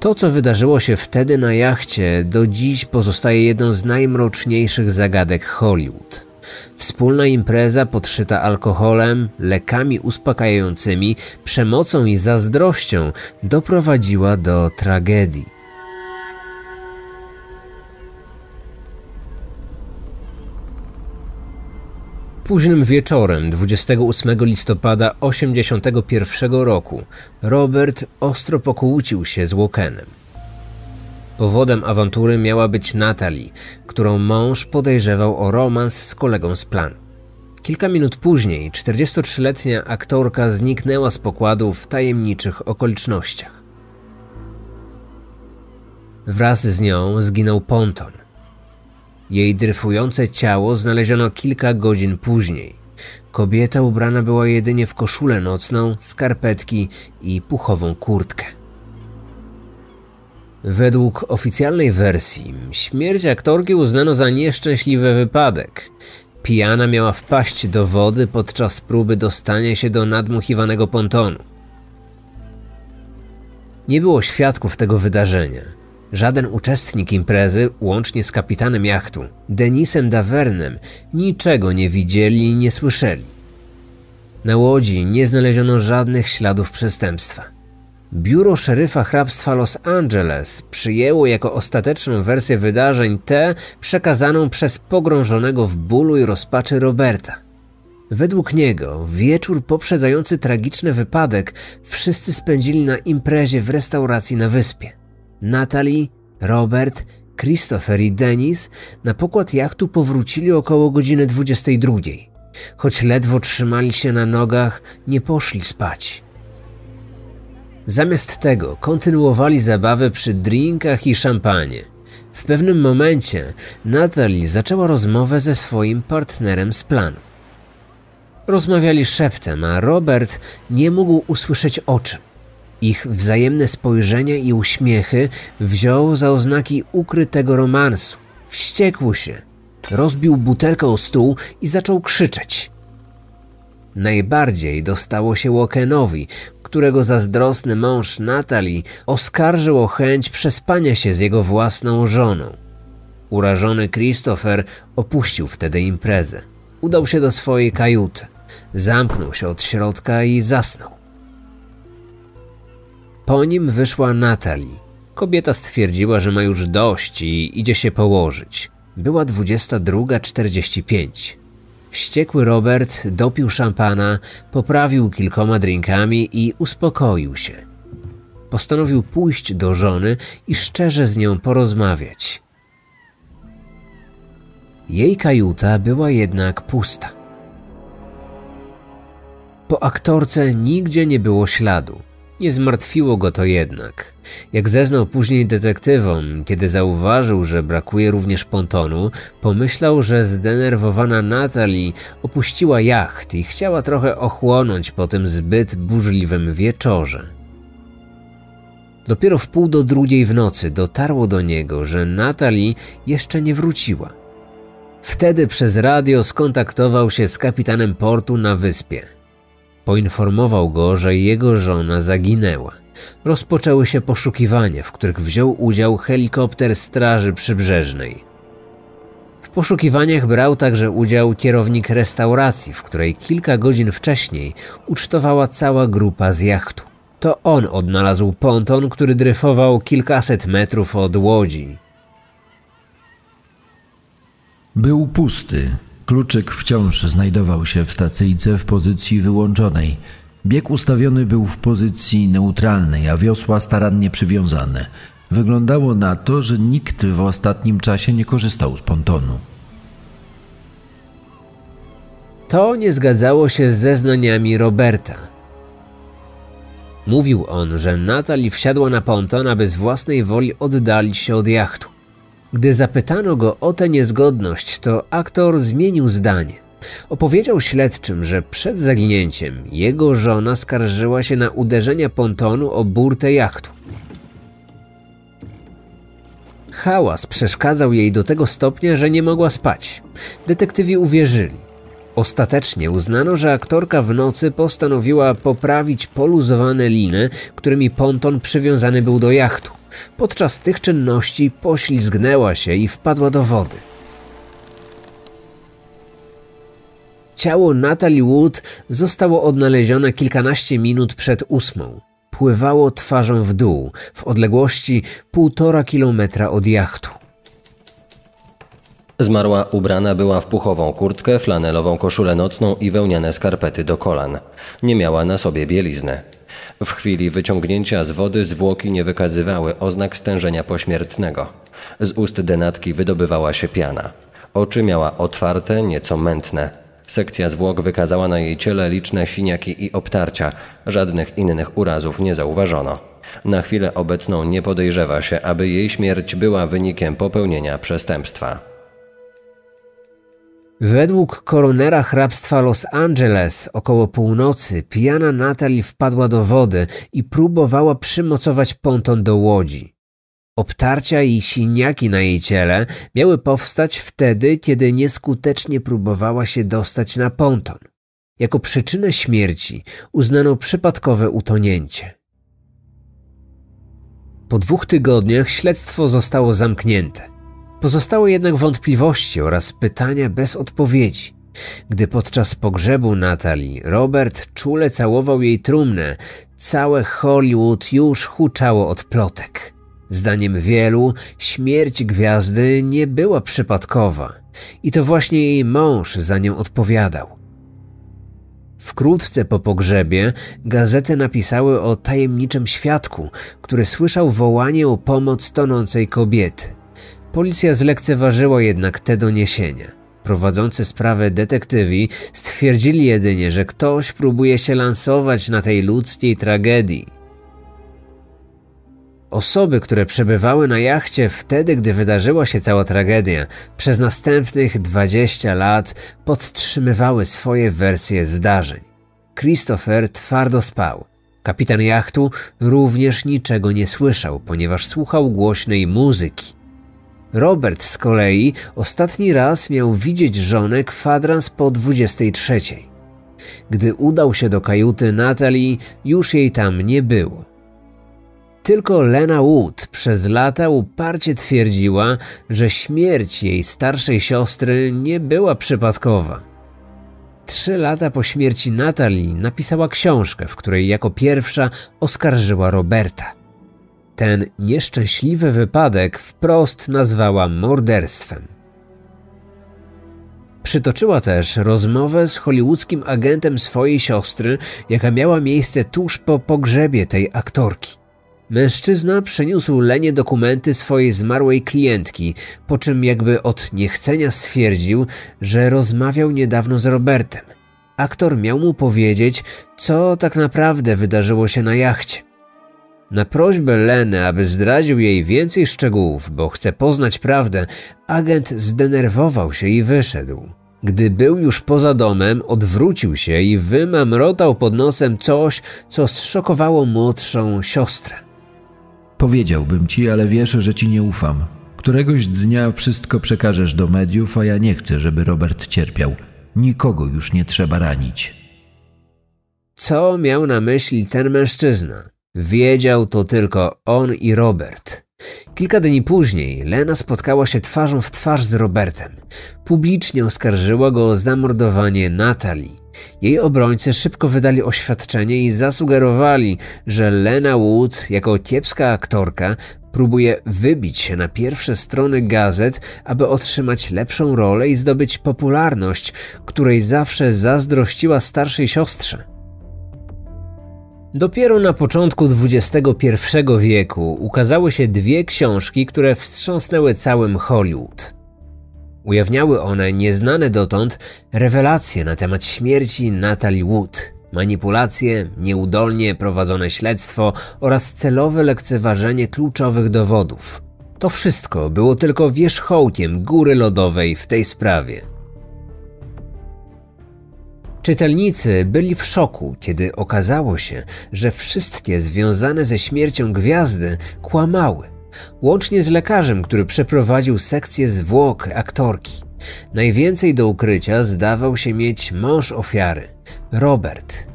To, co wydarzyło się wtedy na jachcie, do dziś pozostaje jedną z najmroczniejszych zagadek Hollywood. Wspólna impreza podszyta alkoholem, lekami uspokajającymi, przemocą i zazdrością doprowadziła do tragedii. Późnym wieczorem 28 listopada 1981 roku Robert ostro pokłócił się z Wokenem. Powodem awantury miała być Natalie, którą mąż podejrzewał o romans z kolegą z planu. Kilka minut później 43-letnia aktorka zniknęła z pokładu w tajemniczych okolicznościach. Wraz z nią zginął ponton. Jej dryfujące ciało znaleziono kilka godzin później. Kobieta ubrana była jedynie w koszulę nocną, skarpetki i puchową kurtkę. Według oficjalnej wersji śmierć aktorki uznano za nieszczęśliwy wypadek. Pijana miała wpaść do wody podczas próby dostania się do nadmuchiwanego pontonu. Nie było świadków tego wydarzenia. Żaden uczestnik imprezy, łącznie z kapitanem jachtu, Denisem Davernem, niczego nie widzieli i nie słyszeli. Na łodzi nie znaleziono żadnych śladów przestępstwa. Biuro szeryfa hrabstwa Los Angeles przyjęło jako ostateczną wersję wydarzeń tę przekazaną przez pogrążonego w bólu i rozpaczy Roberta. Według niego wieczór poprzedzający tragiczny wypadek wszyscy spędzili na imprezie w restauracji na wyspie. Natalie, Robert, Christopher i Denis na pokład jachtu powrócili około godziny 22. Choć ledwo trzymali się na nogach, nie poszli spać. Zamiast tego kontynuowali zabawę przy drinkach i szampanie. W pewnym momencie Natalie zaczęła rozmowę ze swoim partnerem z planu. Rozmawiali szeptem, a Robert nie mógł usłyszeć o czym. Ich wzajemne spojrzenia i uśmiechy wziął za oznaki ukrytego romansu. Wściekł się, rozbił butelkę o stół i zaczął krzyczeć. Najbardziej dostało się Łokenowi, którego zazdrosny mąż Natalie oskarżył o chęć przespania się z jego własną żoną. Urażony Christopher opuścił wtedy imprezę. Udał się do swojej kajuty, zamknął się od środka i zasnął. Po nim wyszła Natalie. Kobieta stwierdziła, że ma już dość i idzie się położyć. Była 22.45. Wściekły Robert dopił szampana, poprawił kilkoma drinkami i uspokoił się. Postanowił pójść do żony i szczerze z nią porozmawiać. Jej kajuta była jednak pusta. Po aktorce nigdzie nie było śladu. Nie zmartwiło go to jednak. Jak zeznał później detektywom, kiedy zauważył, że brakuje również pontonu, pomyślał, że zdenerwowana Natalie opuściła jacht i chciała trochę ochłonąć po tym zbyt burzliwym wieczorze. Dopiero w pół do drugiej w nocy dotarło do niego, że Natalie jeszcze nie wróciła. Wtedy przez radio skontaktował się z kapitanem portu na wyspie – Poinformował go, że jego żona zaginęła. Rozpoczęły się poszukiwania, w których wziął udział helikopter Straży Przybrzeżnej. W poszukiwaniach brał także udział kierownik restauracji, w której kilka godzin wcześniej ucztowała cała grupa z jachtu. To on odnalazł ponton, który dryfował kilkaset metrów od łodzi. Był pusty, Kluczyk wciąż znajdował się w stacyjce w pozycji wyłączonej. Bieg ustawiony był w pozycji neutralnej, a wiosła starannie przywiązane. Wyglądało na to, że nikt w ostatnim czasie nie korzystał z pontonu. To nie zgadzało się z zeznaniami Roberta. Mówił on, że Natalie wsiadła na ponton, aby z własnej woli oddalić się od jachtu. Gdy zapytano go o tę niezgodność, to aktor zmienił zdanie. Opowiedział śledczym, że przed zaginięciem jego żona skarżyła się na uderzenia pontonu o burtę jachtu. Hałas przeszkadzał jej do tego stopnia, że nie mogła spać. Detektywi uwierzyli. Ostatecznie uznano, że aktorka w nocy postanowiła poprawić poluzowane liny, którymi ponton przywiązany był do jachtu. Podczas tych czynności poślizgnęła się i wpadła do wody. Ciało Natalie Wood zostało odnalezione kilkanaście minut przed ósmą. Pływało twarzą w dół, w odległości półtora kilometra od jachtu. Zmarła ubrana była w puchową kurtkę, flanelową koszulę nocną i wełniane skarpety do kolan. Nie miała na sobie bielizny. W chwili wyciągnięcia z wody zwłoki nie wykazywały oznak stężenia pośmiertnego. Z ust denatki wydobywała się piana. Oczy miała otwarte, nieco mętne. Sekcja zwłok wykazała na jej ciele liczne siniaki i obtarcia. Żadnych innych urazów nie zauważono. Na chwilę obecną nie podejrzewa się, aby jej śmierć była wynikiem popełnienia przestępstwa. Według koronera hrabstwa Los Angeles około północy pijana Natalie wpadła do wody i próbowała przymocować ponton do łodzi. Obtarcia i siniaki na jej ciele miały powstać wtedy, kiedy nieskutecznie próbowała się dostać na ponton. Jako przyczynę śmierci uznano przypadkowe utonięcie. Po dwóch tygodniach śledztwo zostało zamknięte. Pozostały jednak wątpliwości oraz pytania bez odpowiedzi. Gdy podczas pogrzebu Natalii Robert czule całował jej trumnę, całe Hollywood już huczało od plotek. Zdaniem wielu, śmierć gwiazdy nie była przypadkowa i to właśnie jej mąż za nią odpowiadał. Wkrótce po pogrzebie gazety napisały o tajemniczym świadku, który słyszał wołanie o pomoc tonącej kobiety. Policja zlekceważyła jednak te doniesienia. Prowadzący sprawę detektywi stwierdzili jedynie, że ktoś próbuje się lansować na tej ludzkiej tragedii. Osoby, które przebywały na jachcie wtedy, gdy wydarzyła się cała tragedia, przez następnych 20 lat podtrzymywały swoje wersje zdarzeń. Christopher twardo spał. Kapitan jachtu również niczego nie słyszał, ponieważ słuchał głośnej muzyki. Robert z kolei ostatni raz miał widzieć żonę kwadrans po 23. Gdy udał się do kajuty Natalie, już jej tam nie było. Tylko Lena Wood przez lata uparcie twierdziła, że śmierć jej starszej siostry nie była przypadkowa. Trzy lata po śmierci Natalii napisała książkę, w której jako pierwsza oskarżyła Roberta. Ten nieszczęśliwy wypadek wprost nazwała morderstwem. Przytoczyła też rozmowę z hollywoodzkim agentem swojej siostry, jaka miała miejsce tuż po pogrzebie tej aktorki. Mężczyzna przeniósł Lenie dokumenty swojej zmarłej klientki, po czym jakby od niechcenia stwierdził, że rozmawiał niedawno z Robertem. Aktor miał mu powiedzieć, co tak naprawdę wydarzyło się na jachcie. Na prośbę Leny, aby zdradził jej więcej szczegółów, bo chce poznać prawdę, agent zdenerwował się i wyszedł. Gdy był już poza domem, odwrócił się i wymamrotał pod nosem coś, co zszokowało młodszą siostrę. Powiedziałbym ci, ale wiesz, że ci nie ufam. Któregoś dnia wszystko przekażesz do mediów, a ja nie chcę, żeby Robert cierpiał. Nikogo już nie trzeba ranić. Co miał na myśli ten mężczyzna? Wiedział to tylko on i Robert. Kilka dni później Lena spotkała się twarzą w twarz z Robertem. Publicznie oskarżyła go o zamordowanie Natalii. Jej obrońcy szybko wydali oświadczenie i zasugerowali, że Lena Wood, jako kiepska aktorka, próbuje wybić się na pierwsze strony gazet, aby otrzymać lepszą rolę i zdobyć popularność, której zawsze zazdrościła starszej siostrze. Dopiero na początku XXI wieku ukazały się dwie książki, które wstrząsnęły całym Hollywood. Ujawniały one nieznane dotąd rewelacje na temat śmierci Natalie Wood, manipulacje, nieudolnie prowadzone śledztwo oraz celowe lekceważenie kluczowych dowodów. To wszystko było tylko wierzchołkiem góry lodowej w tej sprawie. Czytelnicy byli w szoku, kiedy okazało się, że wszystkie związane ze śmiercią gwiazdy kłamały, łącznie z lekarzem, który przeprowadził sekcję zwłok aktorki. Najwięcej do ukrycia zdawał się mieć mąż ofiary, Robert.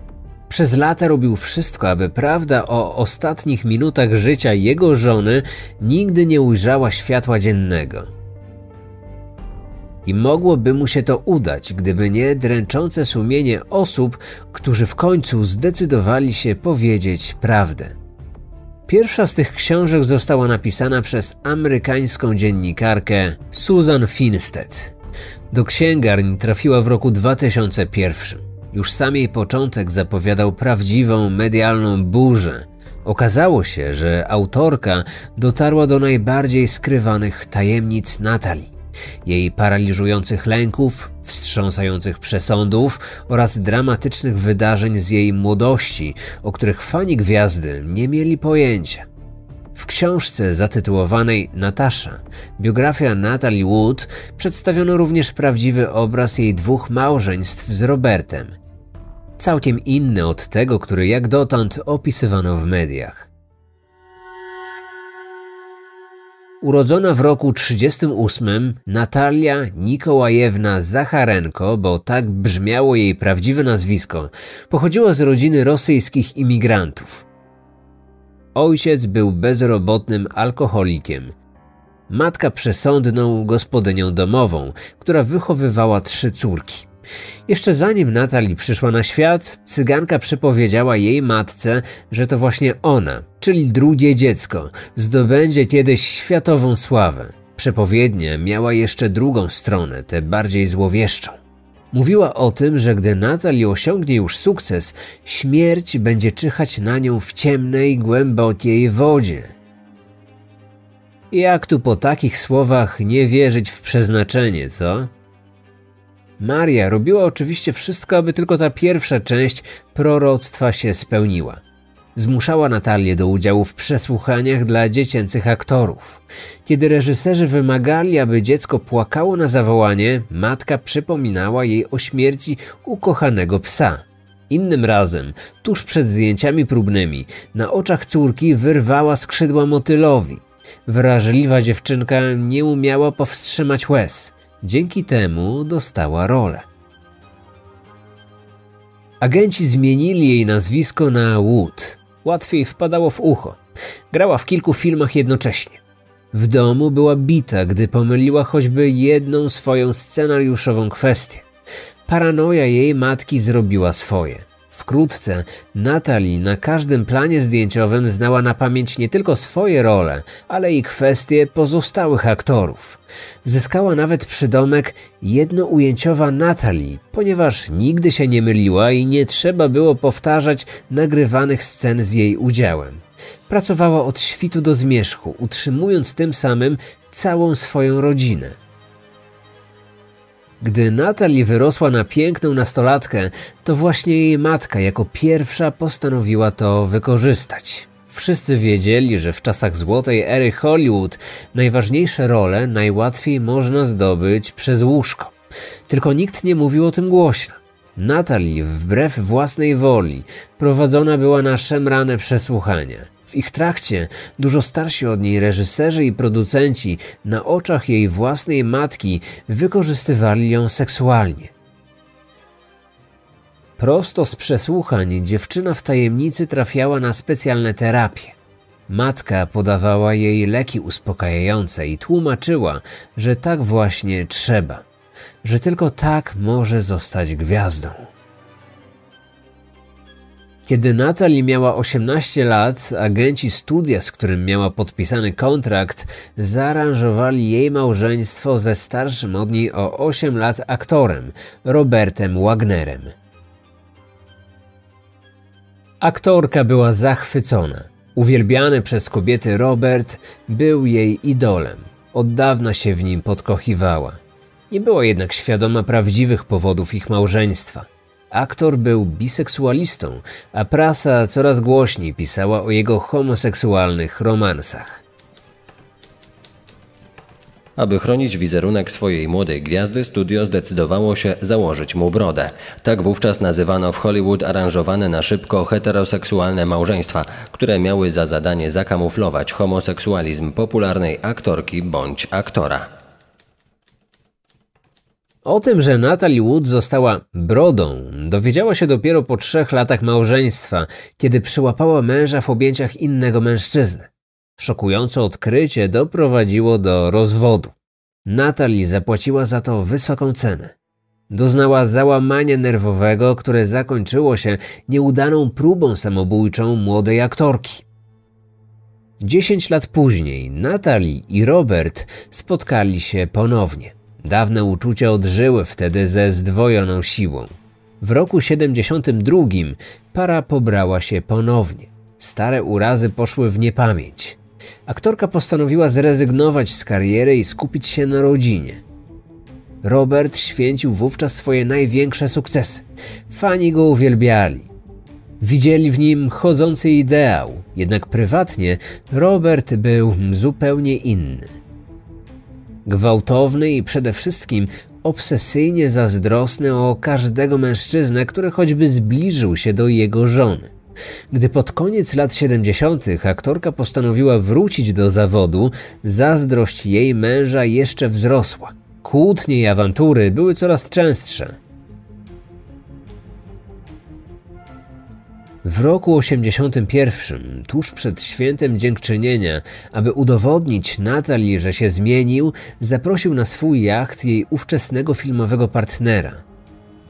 Przez lata robił wszystko, aby prawda o ostatnich minutach życia jego żony nigdy nie ujrzała światła dziennego. I mogłoby mu się to udać, gdyby nie dręczące sumienie osób, którzy w końcu zdecydowali się powiedzieć prawdę. Pierwsza z tych książek została napisana przez amerykańską dziennikarkę Susan Finstead. Do księgarni trafiła w roku 2001. Już sam jej początek zapowiadał prawdziwą medialną burzę. Okazało się, że autorka dotarła do najbardziej skrywanych tajemnic Natalii. Jej paraliżujących lęków, wstrząsających przesądów oraz dramatycznych wydarzeń z jej młodości, o których fani gwiazdy nie mieli pojęcia. W książce zatytułowanej Natasza, biografia Natalie Wood, przedstawiono również prawdziwy obraz jej dwóch małżeństw z Robertem. Całkiem inny od tego, który jak dotąd opisywano w mediach. Urodzona w roku 38 Natalia Nikołajewna Zacharenko, bo tak brzmiało jej prawdziwe nazwisko, pochodziła z rodziny rosyjskich imigrantów. Ojciec był bezrobotnym alkoholikiem. Matka przesądną gospodynią domową, która wychowywała trzy córki. Jeszcze zanim Natalie przyszła na świat, cyganka przypowiedziała jej matce, że to właśnie ona, czyli drugie dziecko, zdobędzie kiedyś światową sławę. Przepowiednia miała jeszcze drugą stronę, tę bardziej złowieszczą. Mówiła o tym, że gdy Natalie osiągnie już sukces, śmierć będzie czyhać na nią w ciemnej, głębokiej wodzie. Jak tu po takich słowach nie wierzyć w przeznaczenie, co? Maria robiła oczywiście wszystko, aby tylko ta pierwsza część proroctwa się spełniła. Zmuszała Natalię do udziału w przesłuchaniach dla dziecięcych aktorów. Kiedy reżyserzy wymagali, aby dziecko płakało na zawołanie, matka przypominała jej o śmierci ukochanego psa. Innym razem, tuż przed zdjęciami próbnymi, na oczach córki wyrwała skrzydła motylowi. Wrażliwa dziewczynka nie umiała powstrzymać łez. Dzięki temu dostała rolę. Agenci zmienili jej nazwisko na Wood. Łatwiej wpadało w ucho. Grała w kilku filmach jednocześnie. W domu była bita, gdy pomyliła choćby jedną swoją scenariuszową kwestię. Paranoja jej matki zrobiła swoje. Wkrótce Natalie na każdym planie zdjęciowym znała na pamięć nie tylko swoje role, ale i kwestie pozostałych aktorów. Zyskała nawet przydomek jednoujęciowa Natalie, ponieważ nigdy się nie myliła i nie trzeba było powtarzać nagrywanych scen z jej udziałem. Pracowała od świtu do zmierzchu, utrzymując tym samym całą swoją rodzinę. Gdy Natalie wyrosła na piękną nastolatkę, to właśnie jej matka jako pierwsza postanowiła to wykorzystać. Wszyscy wiedzieli, że w czasach złotej ery Hollywood najważniejsze role najłatwiej można zdobyć przez łóżko. Tylko nikt nie mówił o tym głośno. Natalie, wbrew własnej woli, prowadzona była na szemrane przesłuchania. W ich trakcie dużo starsi od niej reżyserzy i producenci na oczach jej własnej matki wykorzystywali ją seksualnie. Prosto z przesłuchań dziewczyna w tajemnicy trafiała na specjalne terapie. Matka podawała jej leki uspokajające i tłumaczyła, że tak właśnie trzeba, że tylko tak może zostać gwiazdą. Kiedy Natalie miała 18 lat, agenci studia, z którym miała podpisany kontrakt, zaaranżowali jej małżeństwo ze starszym od niej o 8 lat aktorem, Robertem Wagnerem. Aktorka była zachwycona. Uwielbiany przez kobiety Robert był jej idolem. Od dawna się w nim podkochiwała. Nie była jednak świadoma prawdziwych powodów ich małżeństwa – Aktor był biseksualistą, a prasa coraz głośniej pisała o jego homoseksualnych romansach. Aby chronić wizerunek swojej młodej gwiazdy, studio zdecydowało się założyć mu brodę. Tak wówczas nazywano w Hollywood aranżowane na szybko heteroseksualne małżeństwa, które miały za zadanie zakamuflować homoseksualizm popularnej aktorki bądź aktora. O tym, że Natalie Wood została brodą, dowiedziała się dopiero po trzech latach małżeństwa, kiedy przyłapała męża w objęciach innego mężczyzny. Szokujące odkrycie doprowadziło do rozwodu. Natalie zapłaciła za to wysoką cenę. Doznała załamania nerwowego, które zakończyło się nieudaną próbą samobójczą młodej aktorki. Dziesięć lat później Natalie i Robert spotkali się ponownie. Dawne uczucia odżyły wtedy ze zdwojoną siłą. W roku 72 para pobrała się ponownie. Stare urazy poszły w niepamięć. Aktorka postanowiła zrezygnować z kariery i skupić się na rodzinie. Robert święcił wówczas swoje największe sukcesy. Fani go uwielbiali. Widzieli w nim chodzący ideał, jednak prywatnie Robert był zupełnie inny. Gwałtowny i przede wszystkim obsesyjnie zazdrosny o każdego mężczyznę, który choćby zbliżył się do jego żony. Gdy pod koniec lat 70. aktorka postanowiła wrócić do zawodu, zazdrość jej męża jeszcze wzrosła. Kłótnie i awantury były coraz częstsze. W roku 81, tuż przed świętem dziękczynienia, aby udowodnić Natalii, że się zmienił, zaprosił na swój jacht jej ówczesnego filmowego partnera,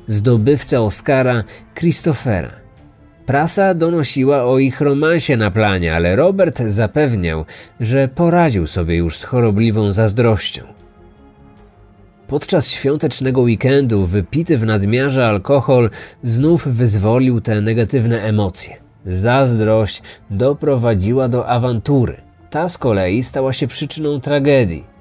zdobywcę Oscara Christophera. Prasa donosiła o ich romansie na planie, ale Robert zapewniał, że poradził sobie już z chorobliwą zazdrością. Podczas świątecznego weekendu wypity w nadmiarze alkohol znów wyzwolił te negatywne emocje. Zazdrość doprowadziła do awantury. Ta z kolei stała się przyczyną tragedii.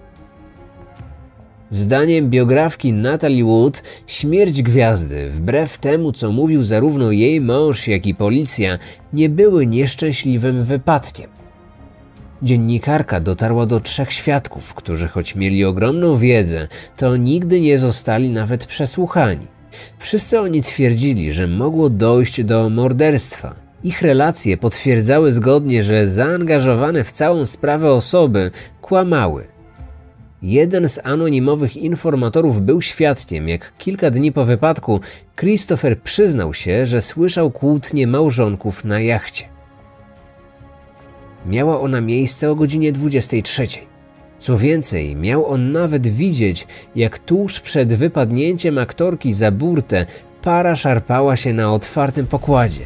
Zdaniem biografki Natalie Wood, śmierć gwiazdy, wbrew temu co mówił zarówno jej mąż, jak i policja, nie były nieszczęśliwym wypadkiem. Dziennikarka dotarła do trzech świadków, którzy choć mieli ogromną wiedzę, to nigdy nie zostali nawet przesłuchani. Wszyscy oni twierdzili, że mogło dojść do morderstwa. Ich relacje potwierdzały zgodnie, że zaangażowane w całą sprawę osoby kłamały. Jeden z anonimowych informatorów był świadkiem, jak kilka dni po wypadku Christopher przyznał się, że słyszał kłótnie małżonków na jachcie. Miała ona miejsce o godzinie 23. Co więcej, miał on nawet widzieć, jak tuż przed wypadnięciem aktorki za burtę para szarpała się na otwartym pokładzie.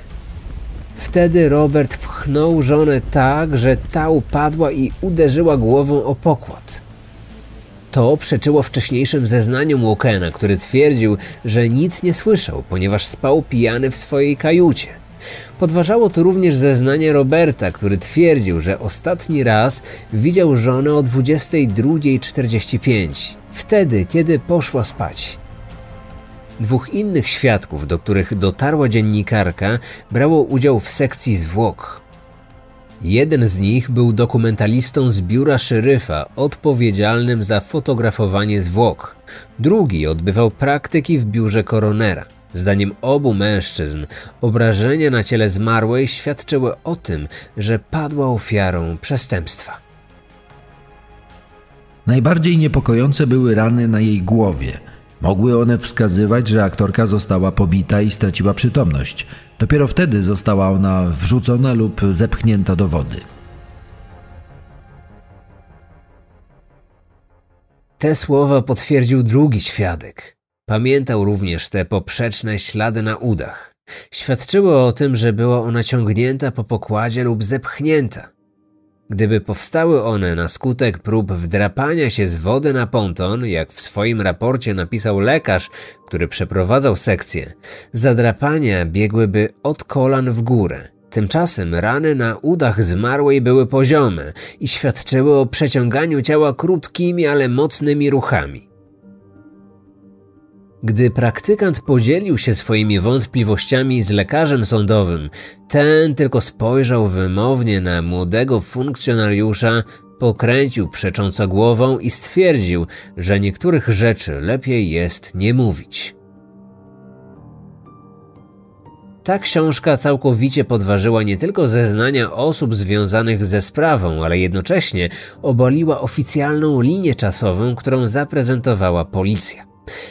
Wtedy Robert pchnął żonę tak, że ta upadła i uderzyła głową o pokład. To przeczyło wcześniejszym zeznaniom Walkena, który twierdził, że nic nie słyszał, ponieważ spał pijany w swojej kajucie. Podważało to również zeznanie Roberta, który twierdził, że ostatni raz widział żonę o 22.45, wtedy, kiedy poszła spać. Dwóch innych świadków, do których dotarła dziennikarka, brało udział w sekcji zwłok. Jeden z nich był dokumentalistą z biura szeryfa odpowiedzialnym za fotografowanie zwłok. Drugi odbywał praktyki w biurze koronera. Zdaniem obu mężczyzn obrażenia na ciele zmarłej świadczyły o tym, że padła ofiarą przestępstwa. Najbardziej niepokojące były rany na jej głowie. Mogły one wskazywać, że aktorka została pobita i straciła przytomność. Dopiero wtedy została ona wrzucona lub zepchnięta do wody. Te słowa potwierdził drugi świadek. Pamiętał również te poprzeczne ślady na udach. Świadczyły o tym, że była ona ciągnięta po pokładzie lub zepchnięta. Gdyby powstały one na skutek prób wdrapania się z wody na ponton, jak w swoim raporcie napisał lekarz, który przeprowadzał sekcję, zadrapania biegłyby od kolan w górę. Tymczasem rany na udach zmarłej były poziome i świadczyły o przeciąganiu ciała krótkimi, ale mocnymi ruchami. Gdy praktykant podzielił się swoimi wątpliwościami z lekarzem sądowym, ten tylko spojrzał wymownie na młodego funkcjonariusza, pokręcił przecząco głową i stwierdził, że niektórych rzeczy lepiej jest nie mówić. Ta książka całkowicie podważyła nie tylko zeznania osób związanych ze sprawą, ale jednocześnie obaliła oficjalną linię czasową, którą zaprezentowała policja.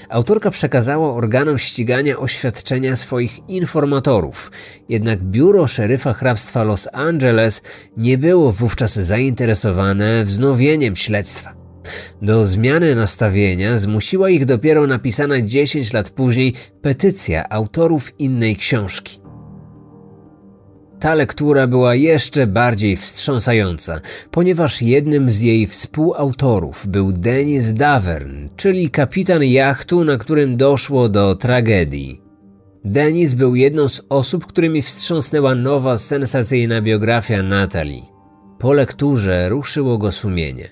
Autorka przekazała organom ścigania oświadczenia swoich informatorów, jednak biuro szeryfa hrabstwa Los Angeles nie było wówczas zainteresowane wznowieniem śledztwa. Do zmiany nastawienia zmusiła ich dopiero napisana 10 lat później petycja autorów innej książki. Ta lektura była jeszcze bardziej wstrząsająca, ponieważ jednym z jej współautorów był Denis Davern, czyli kapitan jachtu, na którym doszło do tragedii. Denis był jedną z osób, którymi wstrząsnęła nowa, sensacyjna biografia Natalie. Po lekturze ruszyło go sumienie.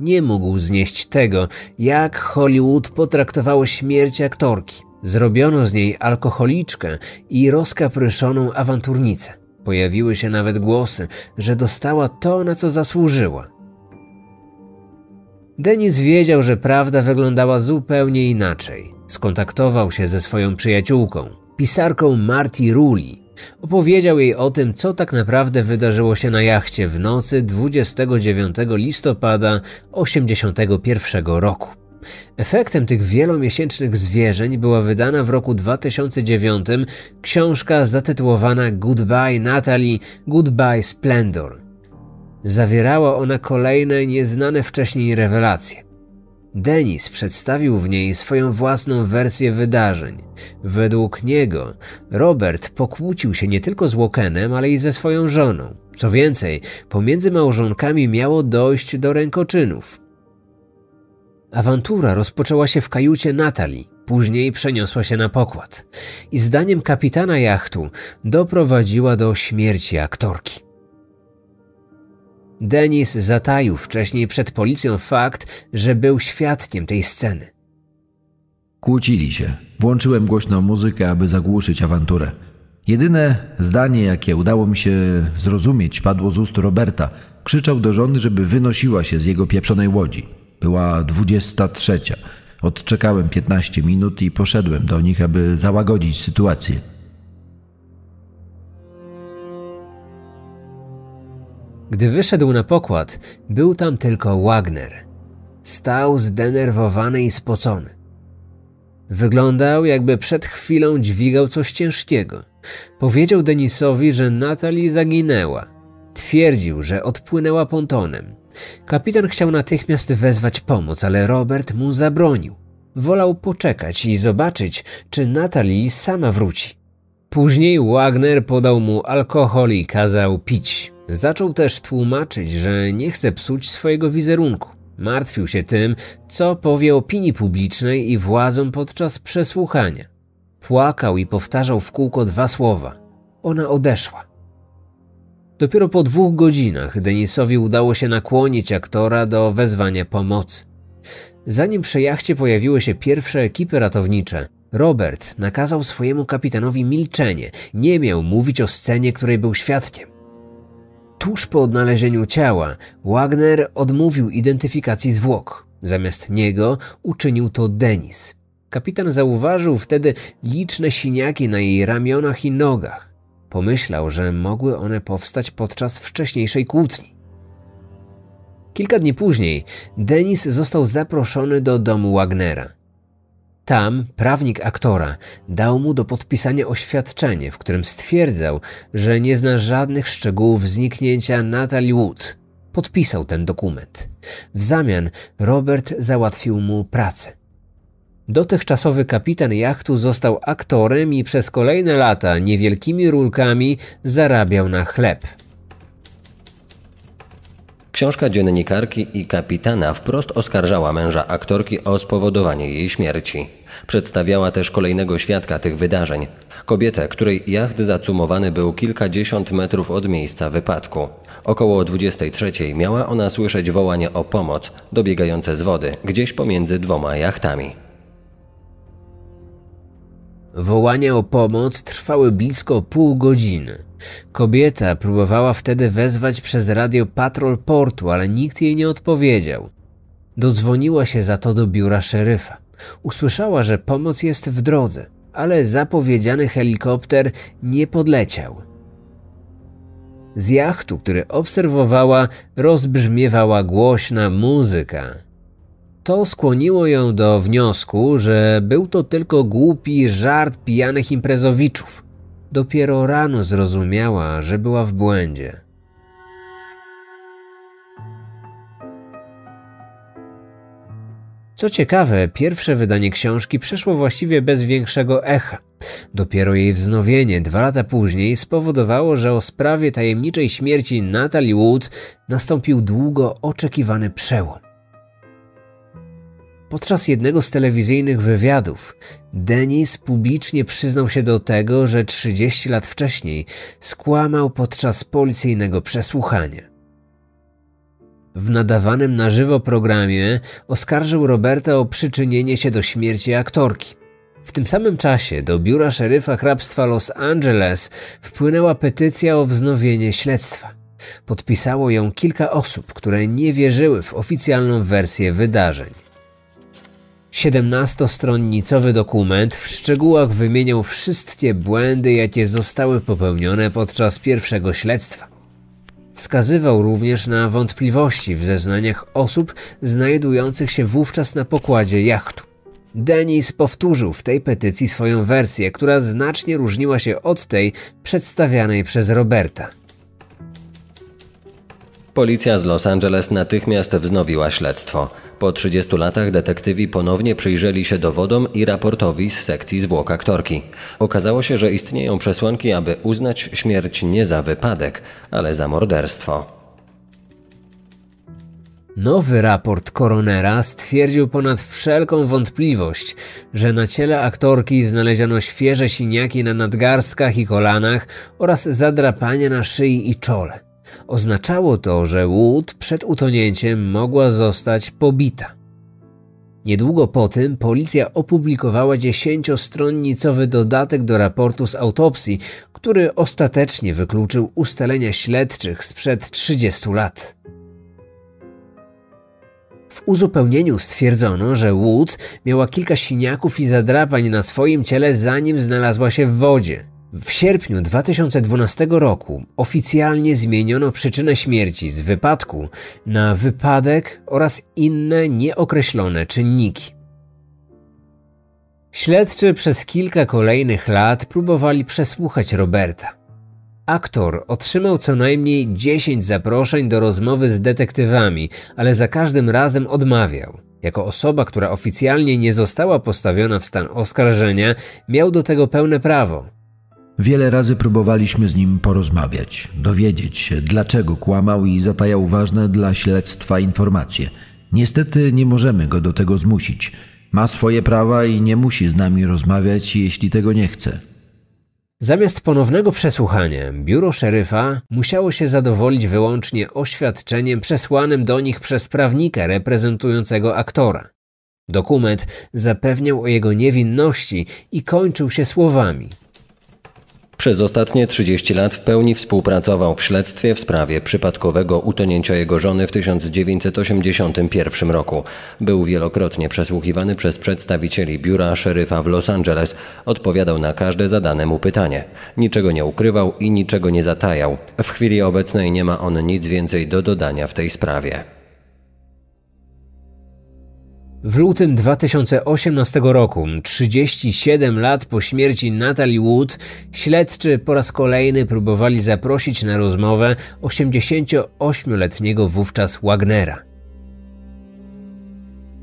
Nie mógł znieść tego, jak Hollywood potraktowało śmierć aktorki. Zrobiono z niej alkoholiczkę i rozkapryszoną awanturnicę. Pojawiły się nawet głosy, że dostała to, na co zasłużyła. Denis wiedział, że prawda wyglądała zupełnie inaczej. Skontaktował się ze swoją przyjaciółką, pisarką Marty Ruli. Opowiedział jej o tym, co tak naprawdę wydarzyło się na jachcie w nocy 29 listopada 1981 roku. Efektem tych wielomiesięcznych zwierzeń była wydana w roku 2009 książka zatytułowana Goodbye Natalie, Goodbye Splendor. Zawierała ona kolejne nieznane wcześniej rewelacje. Denis przedstawił w niej swoją własną wersję wydarzeń. Według niego Robert pokłócił się nie tylko z Wokenem, ale i ze swoją żoną. Co więcej, pomiędzy małżonkami miało dojść do rękoczynów. Awantura rozpoczęła się w kajucie Natalii, później przeniosła się na pokład i zdaniem kapitana jachtu doprowadziła do śmierci aktorki. Denis zataił wcześniej przed policją fakt, że był świadkiem tej sceny. Kłócili się. Włączyłem głośną muzykę, aby zagłuszyć awanturę. Jedyne zdanie, jakie udało mi się zrozumieć, padło z ust Roberta. Krzyczał do żony, żeby wynosiła się z jego pieprzonej łodzi. Była dwudziesta trzecia. Odczekałem 15 minut i poszedłem do nich, aby załagodzić sytuację. Gdy wyszedł na pokład, był tam tylko Wagner. Stał zdenerwowany i spocony. Wyglądał, jakby przed chwilą dźwigał coś ciężkiego. Powiedział Denisowi, że Natalie zaginęła. Twierdził, że odpłynęła pontonem. Kapitan chciał natychmiast wezwać pomoc, ale Robert mu zabronił. Wolał poczekać i zobaczyć, czy Natalie sama wróci. Później Wagner podał mu alkohol i kazał pić. Zaczął też tłumaczyć, że nie chce psuć swojego wizerunku. Martwił się tym, co powie opinii publicznej i władzom podczas przesłuchania. Płakał i powtarzał w kółko dwa słowa. Ona odeszła. Dopiero po dwóch godzinach Denisowi udało się nakłonić aktora do wezwania pomocy. Zanim przy jachcie pojawiły się pierwsze ekipy ratownicze, Robert nakazał swojemu kapitanowi milczenie, nie miał mówić o scenie, której był świadkiem. Tuż po odnalezieniu ciała, Wagner odmówił identyfikacji zwłok. Zamiast niego uczynił to Denis. Kapitan zauważył wtedy liczne siniaki na jej ramionach i nogach. Pomyślał, że mogły one powstać podczas wcześniejszej kłótni. Kilka dni później Denis został zaproszony do domu Wagnera. Tam prawnik aktora dał mu do podpisania oświadczenie, w którym stwierdzał, że nie zna żadnych szczegółów zniknięcia Natalie Wood. Podpisał ten dokument. W zamian Robert załatwił mu pracę. Dotychczasowy kapitan jachtu został aktorem i przez kolejne lata niewielkimi rulkami zarabiał na chleb. Książka dziennikarki i kapitana wprost oskarżała męża aktorki o spowodowanie jej śmierci. Przedstawiała też kolejnego świadka tych wydarzeń. Kobietę, której jacht zacumowany był kilkadziesiąt metrów od miejsca wypadku. Około 23 miała ona słyszeć wołanie o pomoc, dobiegające z wody, gdzieś pomiędzy dwoma jachtami. Wołania o pomoc trwały blisko pół godziny. Kobieta próbowała wtedy wezwać przez radio patrol portu, ale nikt jej nie odpowiedział. Dodzwoniła się za to do biura szeryfa. Usłyszała, że pomoc jest w drodze, ale zapowiedziany helikopter nie podleciał. Z jachtu, który obserwowała, rozbrzmiewała głośna muzyka. To skłoniło ją do wniosku, że był to tylko głupi żart pijanych imprezowiczów. Dopiero rano zrozumiała, że była w błędzie. Co ciekawe, pierwsze wydanie książki przeszło właściwie bez większego echa. Dopiero jej wznowienie dwa lata później spowodowało, że o sprawie tajemniczej śmierci Natalie Wood nastąpił długo oczekiwany przełom. Podczas jednego z telewizyjnych wywiadów Denis publicznie przyznał się do tego, że 30 lat wcześniej skłamał podczas policyjnego przesłuchania. W nadawanym na żywo programie oskarżył Roberta o przyczynienie się do śmierci aktorki. W tym samym czasie do biura szeryfa hrabstwa Los Angeles wpłynęła petycja o wznowienie śledztwa. Podpisało ją kilka osób, które nie wierzyły w oficjalną wersję wydarzeń. 17-stronnicowy dokument w szczegółach wymieniał wszystkie błędy, jakie zostały popełnione podczas pierwszego śledztwa. Wskazywał również na wątpliwości w zeznaniach osób znajdujących się wówczas na pokładzie jachtu. Denis powtórzył w tej petycji swoją wersję, która znacznie różniła się od tej przedstawianej przez Roberta. Policja z Los Angeles natychmiast wznowiła śledztwo. Po 30 latach detektywi ponownie przyjrzeli się dowodom i raportowi z sekcji zwłok aktorki. Okazało się, że istnieją przesłanki, aby uznać śmierć nie za wypadek, ale za morderstwo. Nowy raport koronera stwierdził ponad wszelką wątpliwość, że na ciele aktorki znaleziono świeże siniaki na nadgarstkach i kolanach oraz zadrapanie na szyi i czole. Oznaczało to, że Wood przed utonięciem mogła zostać pobita. Niedługo po tym policja opublikowała dziesięciostronnicowy dodatek do raportu z autopsji, który ostatecznie wykluczył ustalenia śledczych sprzed 30 lat. W uzupełnieniu stwierdzono, że Wood miała kilka siniaków i zadrapań na swoim ciele zanim znalazła się w wodzie. W sierpniu 2012 roku oficjalnie zmieniono przyczynę śmierci z wypadku na wypadek oraz inne nieokreślone czynniki. Śledczy przez kilka kolejnych lat próbowali przesłuchać Roberta. Aktor otrzymał co najmniej 10 zaproszeń do rozmowy z detektywami, ale za każdym razem odmawiał. Jako osoba, która oficjalnie nie została postawiona w stan oskarżenia, miał do tego pełne prawo. Wiele razy próbowaliśmy z nim porozmawiać, dowiedzieć się, dlaczego kłamał i zatajał ważne dla śledztwa informacje. Niestety nie możemy go do tego zmusić. Ma swoje prawa i nie musi z nami rozmawiać, jeśli tego nie chce. Zamiast ponownego przesłuchania, biuro szeryfa musiało się zadowolić wyłącznie oświadczeniem przesłanym do nich przez prawnika reprezentującego aktora. Dokument zapewniał o jego niewinności i kończył się słowami – przez ostatnie 30 lat w pełni współpracował w śledztwie w sprawie przypadkowego utonięcia jego żony w 1981 roku. Był wielokrotnie przesłuchiwany przez przedstawicieli biura szeryfa w Los Angeles. Odpowiadał na każde zadane mu pytanie. Niczego nie ukrywał i niczego nie zatajał. W chwili obecnej nie ma on nic więcej do dodania w tej sprawie. W lutym 2018 roku, 37 lat po śmierci Natalie Wood, śledczy po raz kolejny próbowali zaprosić na rozmowę 88-letniego wówczas Wagnera.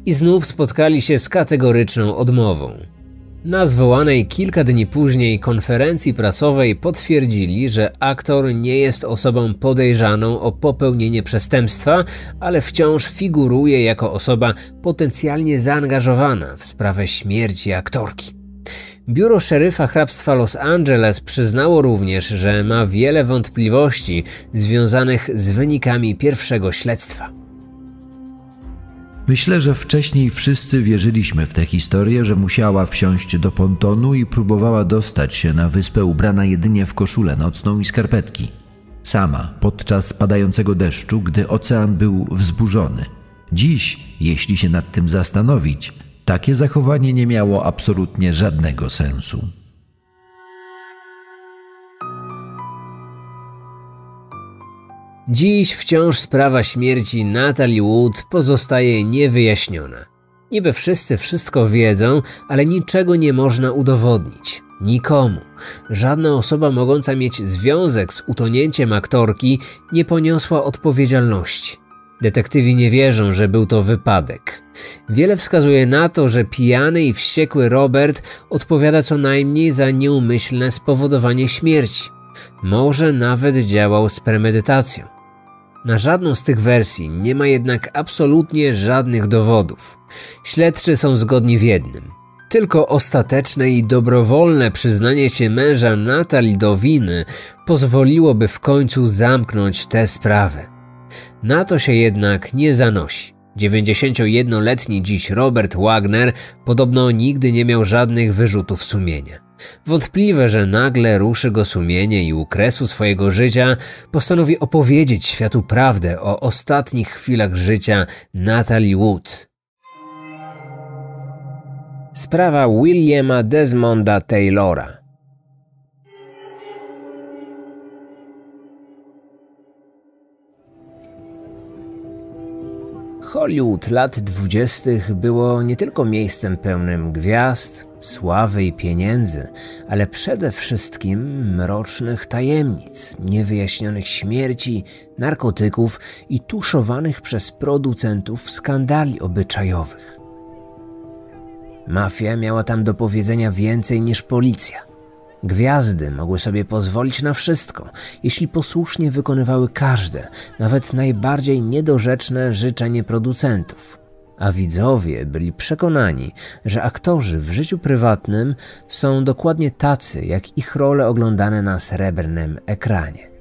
I znów spotkali się z kategoryczną odmową. Na zwołanej kilka dni później konferencji prasowej potwierdzili, że aktor nie jest osobą podejrzaną o popełnienie przestępstwa, ale wciąż figuruje jako osoba potencjalnie zaangażowana w sprawę śmierci aktorki. Biuro szeryfa hrabstwa Los Angeles przyznało również, że ma wiele wątpliwości związanych z wynikami pierwszego śledztwa. Myślę, że wcześniej wszyscy wierzyliśmy w tę historię, że musiała wsiąść do pontonu i próbowała dostać się na wyspę ubrana jedynie w koszulę nocną i skarpetki. Sama, podczas spadającego deszczu, gdy ocean był wzburzony. Dziś, jeśli się nad tym zastanowić, takie zachowanie nie miało absolutnie żadnego sensu. Dziś wciąż sprawa śmierci Natalie Wood pozostaje niewyjaśniona. Niby wszyscy wszystko wiedzą, ale niczego nie można udowodnić. Nikomu. Żadna osoba mogąca mieć związek z utonięciem aktorki nie poniosła odpowiedzialności. Detektywi nie wierzą, że był to wypadek. Wiele wskazuje na to, że pijany i wściekły Robert odpowiada co najmniej za nieumyślne spowodowanie śmierci. Może nawet działał z premedytacją. Na żadną z tych wersji nie ma jednak absolutnie żadnych dowodów. Śledczy są zgodni w jednym. Tylko ostateczne i dobrowolne przyznanie się męża Natalii do winy pozwoliłoby w końcu zamknąć tę sprawę. Na to się jednak nie zanosi. 91-letni dziś Robert Wagner podobno nigdy nie miał żadnych wyrzutów sumienia. Wątpliwe, że nagle ruszy go sumienie i u kresu swojego życia postanowi opowiedzieć światu prawdę o ostatnich chwilach życia Natalie Wood. Sprawa Williama Desmonda Taylora. Hollywood lat dwudziestych było nie tylko miejscem pełnym gwiazd, sławy i pieniędzy, ale przede wszystkim mrocznych tajemnic, niewyjaśnionych śmierci, narkotyków i tuszowanych przez producentów skandali obyczajowych. Mafia miała tam do powiedzenia więcej niż policja. Gwiazdy mogły sobie pozwolić na wszystko, jeśli posłusznie wykonywały każde, nawet najbardziej niedorzeczne życzenie producentów. A widzowie byli przekonani, że aktorzy w życiu prywatnym są dokładnie tacy, jak ich role oglądane na srebrnym ekranie.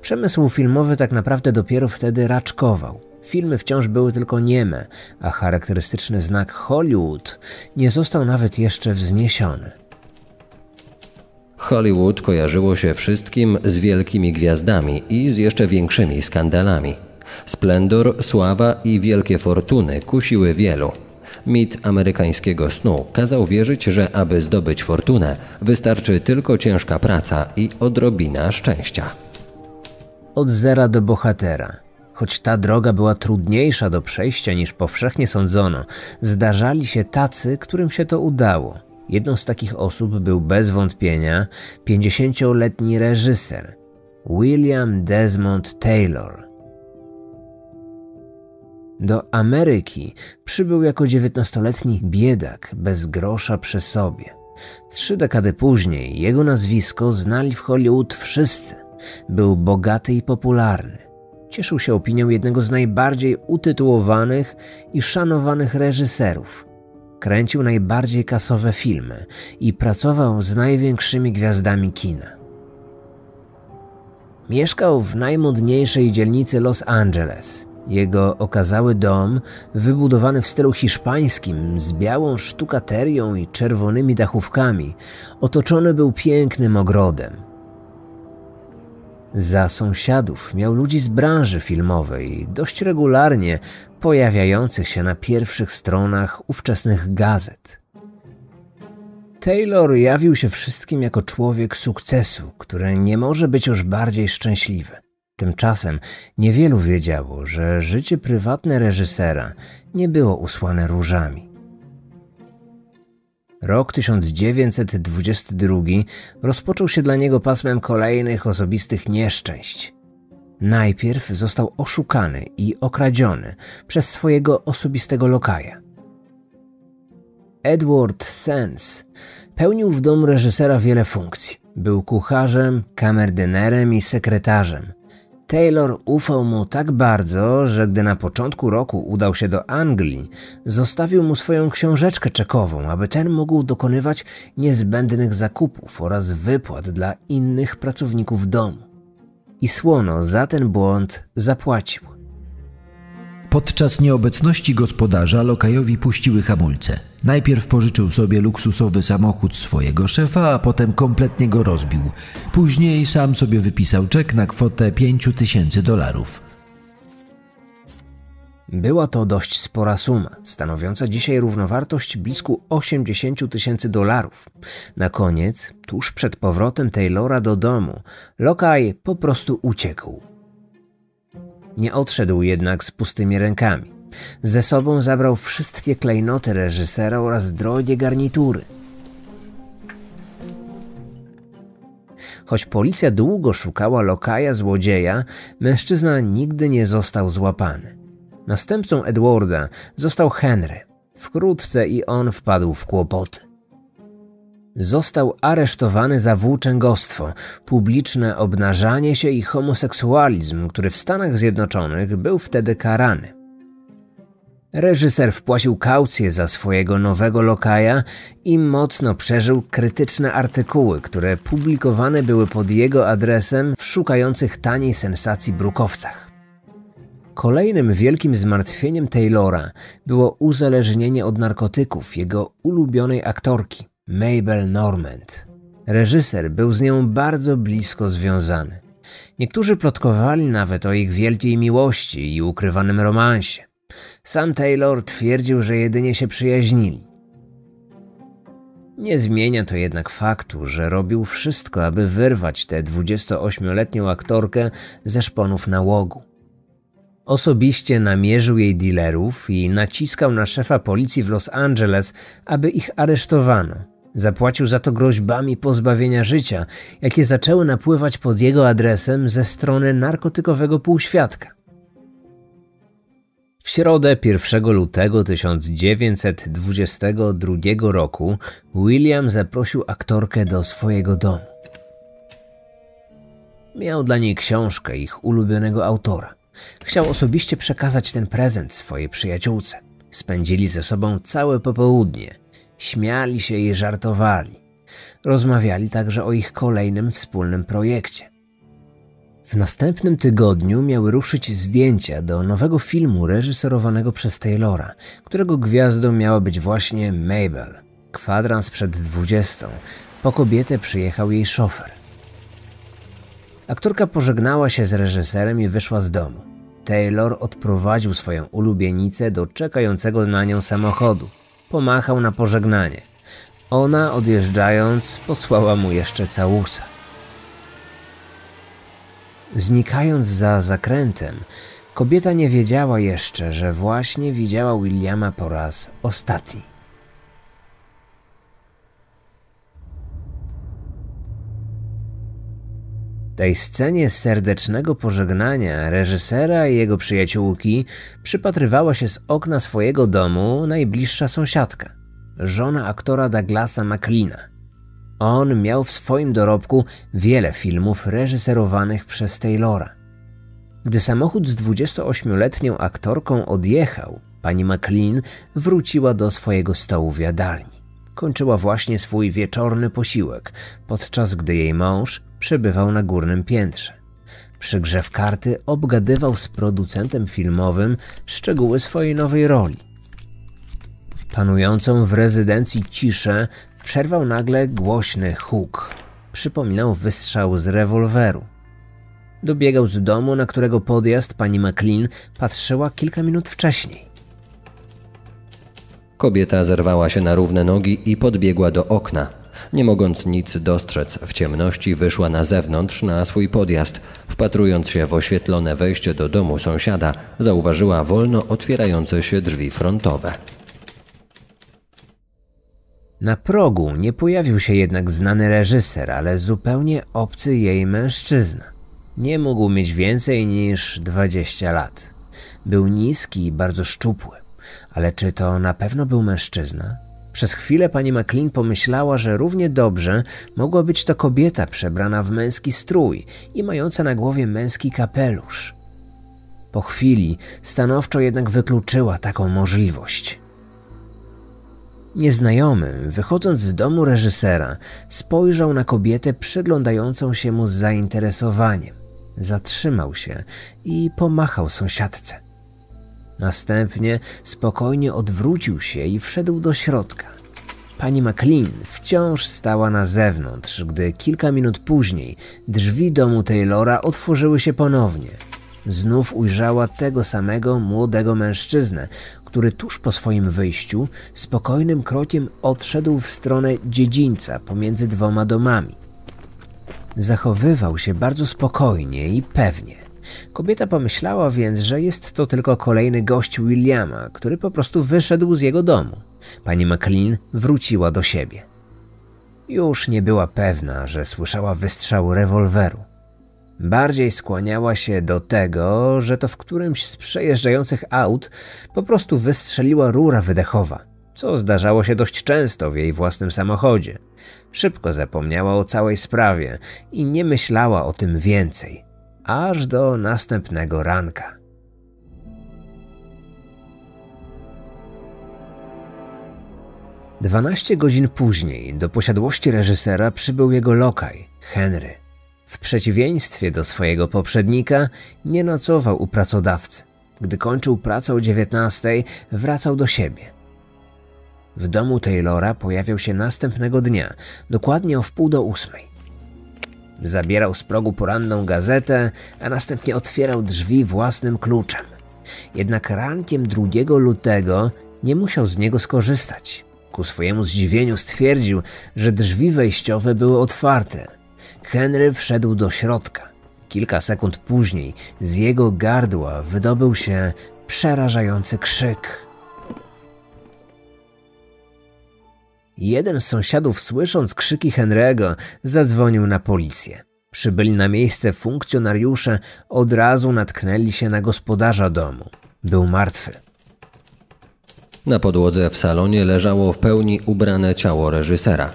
Przemysł filmowy tak naprawdę dopiero wtedy raczkował. Filmy wciąż były tylko nieme, a charakterystyczny znak Hollywood nie został nawet jeszcze wzniesiony. Hollywood kojarzyło się wszystkim z wielkimi gwiazdami i z jeszcze większymi skandalami. Splendor, sława i wielkie fortuny kusiły wielu. Mit amerykańskiego snu kazał wierzyć, że aby zdobyć fortunę, wystarczy tylko ciężka praca i odrobina szczęścia. Od zera do bohatera. Choć ta droga była trudniejsza do przejścia niż powszechnie sądzono, zdarzali się tacy, którym się to udało. Jedną z takich osób był bez wątpienia 50-letni reżyser William Desmond Taylor. Do Ameryki przybył jako 19-letni biedak bez grosza przy sobie. Trzy dekady później jego nazwisko znali w Hollywood wszyscy. Był bogaty i popularny. Cieszył się opinią jednego z najbardziej utytułowanych i szanowanych reżyserów – Kręcił najbardziej kasowe filmy i pracował z największymi gwiazdami kina. Mieszkał w najmodniejszej dzielnicy Los Angeles. Jego okazały dom, wybudowany w stylu hiszpańskim, z białą sztukaterią i czerwonymi dachówkami, otoczony był pięknym ogrodem. Za sąsiadów miał ludzi z branży filmowej, dość regularnie pojawiających się na pierwszych stronach ówczesnych gazet. Taylor jawił się wszystkim jako człowiek sukcesu, który nie może być już bardziej szczęśliwy. Tymczasem niewielu wiedziało, że życie prywatne reżysera nie było usłane różami. Rok 1922 rozpoczął się dla niego pasmem kolejnych osobistych nieszczęść. Najpierw został oszukany i okradziony przez swojego osobistego lokaja. Edward Sands pełnił w domu reżysera wiele funkcji. Był kucharzem, kamerdynerem i sekretarzem. Taylor ufał mu tak bardzo, że gdy na początku roku udał się do Anglii, zostawił mu swoją książeczkę czekową, aby ten mógł dokonywać niezbędnych zakupów oraz wypłat dla innych pracowników domu i słono za ten błąd zapłacił. Podczas nieobecności gospodarza lokajowi puściły hamulce. Najpierw pożyczył sobie luksusowy samochód swojego szefa, a potem kompletnie go rozbił. Później sam sobie wypisał czek na kwotę 5 tysięcy dolarów. Była to dość spora suma, stanowiąca dzisiaj równowartość blisku 80 tysięcy dolarów. Na koniec, tuż przed powrotem Taylora do domu, Lokaj po prostu uciekł. Nie odszedł jednak z pustymi rękami. Ze sobą zabrał wszystkie klejnoty reżysera oraz drogie garnitury. Choć policja długo szukała lokaja złodzieja, mężczyzna nigdy nie został złapany. Następcą Edwarda został Henry. Wkrótce i on wpadł w kłopoty. Został aresztowany za włóczęgostwo, publiczne obnażanie się i homoseksualizm, który w Stanach Zjednoczonych był wtedy karany. Reżyser wpłacił kaucję za swojego nowego lokaja i mocno przeżył krytyczne artykuły, które publikowane były pod jego adresem w szukających taniej sensacji brukowcach. Kolejnym wielkim zmartwieniem Taylora było uzależnienie od narkotyków jego ulubionej aktorki, Mabel Normand. Reżyser był z nią bardzo blisko związany. Niektórzy plotkowali nawet o ich wielkiej miłości i ukrywanym romansie. Sam Taylor twierdził, że jedynie się przyjaźnili. Nie zmienia to jednak faktu, że robił wszystko, aby wyrwać tę 28-letnią aktorkę ze szponów nałogu. Osobiście namierzył jej dealerów i naciskał na szefa policji w Los Angeles, aby ich aresztowano. Zapłacił za to groźbami pozbawienia życia, jakie zaczęły napływać pod jego adresem ze strony narkotykowego półświadka. W środę 1 lutego 1922 roku William zaprosił aktorkę do swojego domu. Miał dla niej książkę ich ulubionego autora. Chciał osobiście przekazać ten prezent swojej przyjaciółce. Spędzili ze sobą całe popołudnie. Śmiali się i żartowali. Rozmawiali także o ich kolejnym wspólnym projekcie. W następnym tygodniu miały ruszyć zdjęcia do nowego filmu reżyserowanego przez Taylora, którego gwiazdą miała być właśnie Mabel. Kwadrans przed dwudziestą. Po kobietę przyjechał jej szofer. Aktorka pożegnała się z reżyserem i wyszła z domu. Taylor odprowadził swoją ulubienicę do czekającego na nią samochodu. Pomachał na pożegnanie. Ona, odjeżdżając, posłała mu jeszcze całusa. Znikając za zakrętem, kobieta nie wiedziała jeszcze, że właśnie widziała Williama po raz ostatni. Tej scenie serdecznego pożegnania reżysera i jego przyjaciółki przypatrywała się z okna swojego domu najbliższa sąsiadka, żona aktora Douglasa McLeana. On miał w swoim dorobku wiele filmów reżyserowanych przez Taylora. Gdy samochód z 28-letnią aktorką odjechał, pani McLean wróciła do swojego stołu w jadalni. Kończyła właśnie swój wieczorny posiłek, podczas gdy jej mąż przebywał na górnym piętrze. Przy grze w karty obgadywał z producentem filmowym szczegóły swojej nowej roli. Panującą w rezydencji ciszę przerwał nagle głośny huk. Przypominał wystrzał z rewolweru. Dobiegał z domu, na którego podjazd pani McLean patrzyła kilka minut wcześniej. Kobieta zerwała się na równe nogi i podbiegła do okna. Nie mogąc nic dostrzec w ciemności, wyszła na zewnątrz na swój podjazd. Wpatrując się w oświetlone wejście do domu sąsiada, zauważyła wolno otwierające się drzwi frontowe. Na progu nie pojawił się jednak znany reżyser, ale zupełnie obcy jej mężczyzna. Nie mógł mieć więcej niż 20 lat. Był niski i bardzo szczupły, ale czy to na pewno był mężczyzna? Przez chwilę pani McLean pomyślała, że równie dobrze mogła być to kobieta przebrana w męski strój i mająca na głowie męski kapelusz. Po chwili stanowczo jednak wykluczyła taką możliwość. Nieznajomy, wychodząc z domu reżysera, spojrzał na kobietę przyglądającą się mu z zainteresowaniem. Zatrzymał się i pomachał sąsiadce. Następnie spokojnie odwrócił się i wszedł do środka. Pani McLean wciąż stała na zewnątrz, gdy kilka minut później drzwi domu Taylora otworzyły się ponownie. Znów ujrzała tego samego młodego mężczyznę, który tuż po swoim wyjściu spokojnym krokiem odszedł w stronę dziedzińca pomiędzy dwoma domami. Zachowywał się bardzo spokojnie i pewnie. Kobieta pomyślała więc, że jest to tylko kolejny gość Williama, który po prostu wyszedł z jego domu. Pani McLean wróciła do siebie. Już nie była pewna, że słyszała wystrzał rewolweru. Bardziej skłaniała się do tego, że to w którymś z przejeżdżających aut po prostu wystrzeliła rura wydechowa, co zdarzało się dość często w jej własnym samochodzie. Szybko zapomniała o całej sprawie i nie myślała o tym więcej, aż do następnego ranka. Dwanaście godzin później do posiadłości reżysera przybył jego lokaj, Henry. W przeciwieństwie do swojego poprzednika, nie nocował u pracodawcy. Gdy kończył pracę o 19, wracał do siebie. W domu Taylora pojawiał się następnego dnia, dokładnie o wpół do ósmej. Zabierał z progu poranną gazetę, a następnie otwierał drzwi własnym kluczem. Jednak rankiem 2 lutego nie musiał z niego skorzystać. Ku swojemu zdziwieniu stwierdził, że drzwi wejściowe były otwarte. Henry wszedł do środka. Kilka sekund później z jego gardła wydobył się przerażający krzyk. Jeden z sąsiadów, słysząc krzyki Henry'ego, zadzwonił na policję. Przybyli na miejsce funkcjonariusze od razu natknęli się na gospodarza domu. Był martwy. Na podłodze w salonie leżało w pełni ubrane ciało reżysera.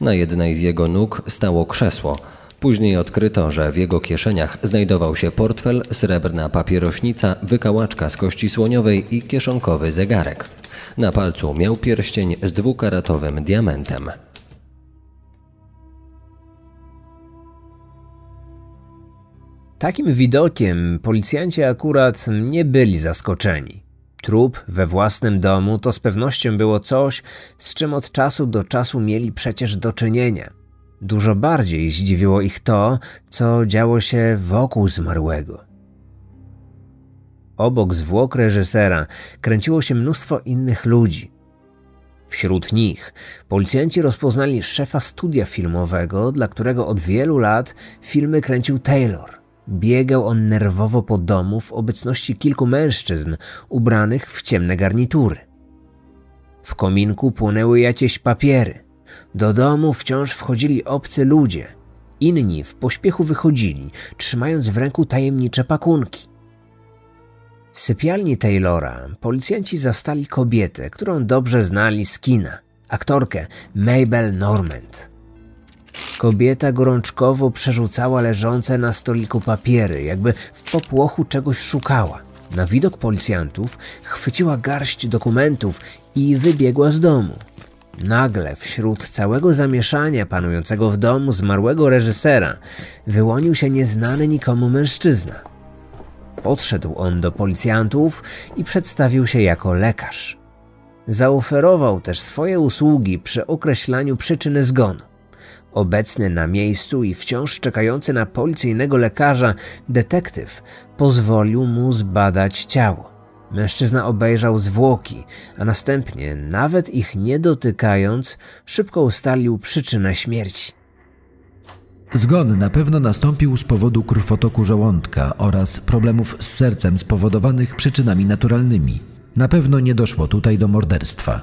Na jednej z jego nóg stało krzesło. Później odkryto, że w jego kieszeniach znajdował się portfel, srebrna papierośnica, wykałaczka z kości słoniowej i kieszonkowy zegarek. Na palcu miał pierścień z dwukaratowym diamentem. Takim widokiem policjanci akurat nie byli zaskoczeni. Trup we własnym domu to z pewnością było coś, z czym od czasu do czasu mieli przecież do czynienia. Dużo bardziej zdziwiło ich to, co działo się wokół zmarłego. Obok zwłok reżysera kręciło się mnóstwo innych ludzi. Wśród nich policjanci rozpoznali szefa studia filmowego, dla którego od wielu lat filmy kręcił Taylor. Biegał on nerwowo po domu w obecności kilku mężczyzn ubranych w ciemne garnitury. W kominku płonęły jakieś papiery. Do domu wciąż wchodzili obcy ludzie. Inni w pośpiechu wychodzili, trzymając w ręku tajemnicze pakunki. W sypialni Taylora policjanci zastali kobietę, którą dobrze znali z kina, aktorkę Mabel Normand. Kobieta gorączkowo przerzucała leżące na stoliku papiery, jakby w popłochu czegoś szukała. Na widok policjantów chwyciła garść dokumentów i wybiegła z domu. Nagle, wśród całego zamieszania panującego w domu zmarłego reżysera, wyłonił się nieznany nikomu mężczyzna. Podszedł on do policjantów i przedstawił się jako lekarz. Zaoferował też swoje usługi przy określaniu przyczyny zgonu. Obecny na miejscu i wciąż czekający na policyjnego lekarza detektyw pozwolił mu zbadać ciało. Mężczyzna obejrzał zwłoki, a następnie, nawet ich nie dotykając, szybko ustalił przyczynę śmierci. Zgon na pewno nastąpił z powodu krwotoku żołądka oraz problemów z sercem spowodowanych przyczynami naturalnymi. Na pewno nie doszło tutaj do morderstwa.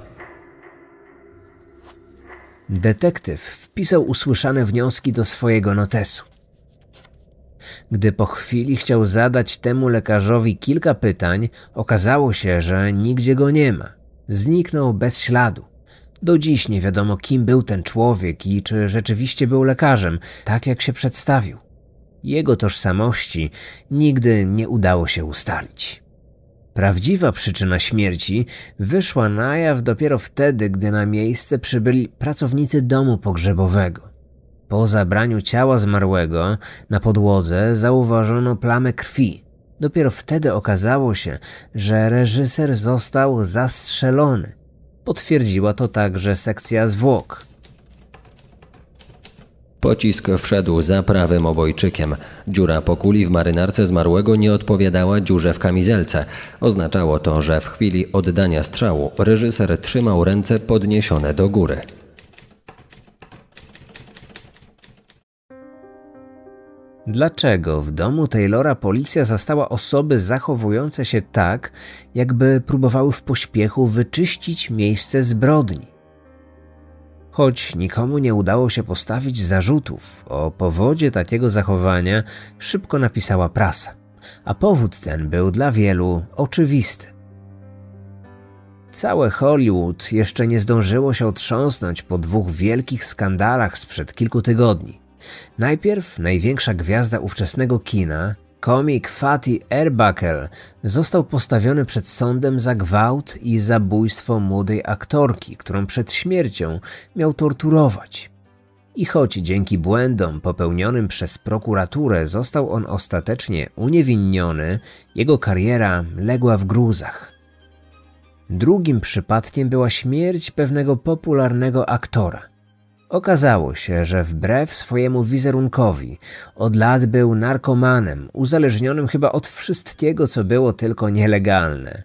Detektyw wpisał usłyszane wnioski do swojego notesu. Gdy po chwili chciał zadać temu lekarzowi kilka pytań, okazało się, że nigdzie go nie ma. Zniknął bez śladu. Do dziś nie wiadomo, kim był ten człowiek i czy rzeczywiście był lekarzem, tak jak się przedstawił. Jego tożsamości nigdy nie udało się ustalić. Prawdziwa przyczyna śmierci wyszła na jaw dopiero wtedy, gdy na miejsce przybyli pracownicy domu pogrzebowego. Po zabraniu ciała zmarłego na podłodze zauważono plamę krwi. Dopiero wtedy okazało się, że reżyser został zastrzelony. Potwierdziła to także sekcja zwłok. Pocisk wszedł za prawym obojczykiem. Dziura po kuli w marynarce zmarłego nie odpowiadała dziurze w kamizelce. Oznaczało to, że w chwili oddania strzału reżyser trzymał ręce podniesione do góry. Dlaczego w domu Taylora policja zastała osoby zachowujące się tak, jakby próbowały w pośpiechu wyczyścić miejsce zbrodni? Choć nikomu nie udało się postawić zarzutów o powodzie takiego zachowania, szybko napisała prasa, a powód ten był dla wielu oczywisty. Całe Hollywood jeszcze nie zdążyło się otrząsnąć po dwóch wielkich skandalach sprzed kilku tygodni. Najpierw największa gwiazda ówczesnego kina, komik Fatty Arbuckle, został postawiony przed sądem za gwałt i zabójstwo młodej aktorki, którą przed śmiercią miał torturować. I choć dzięki błędom popełnionym przez prokuraturę został on ostatecznie uniewinniony, jego kariera legła w gruzach. Drugim przypadkiem była śmierć pewnego popularnego aktora. Okazało się, że wbrew swojemu wizerunkowi od lat był narkomanem, uzależnionym chyba od wszystkiego, co było tylko nielegalne.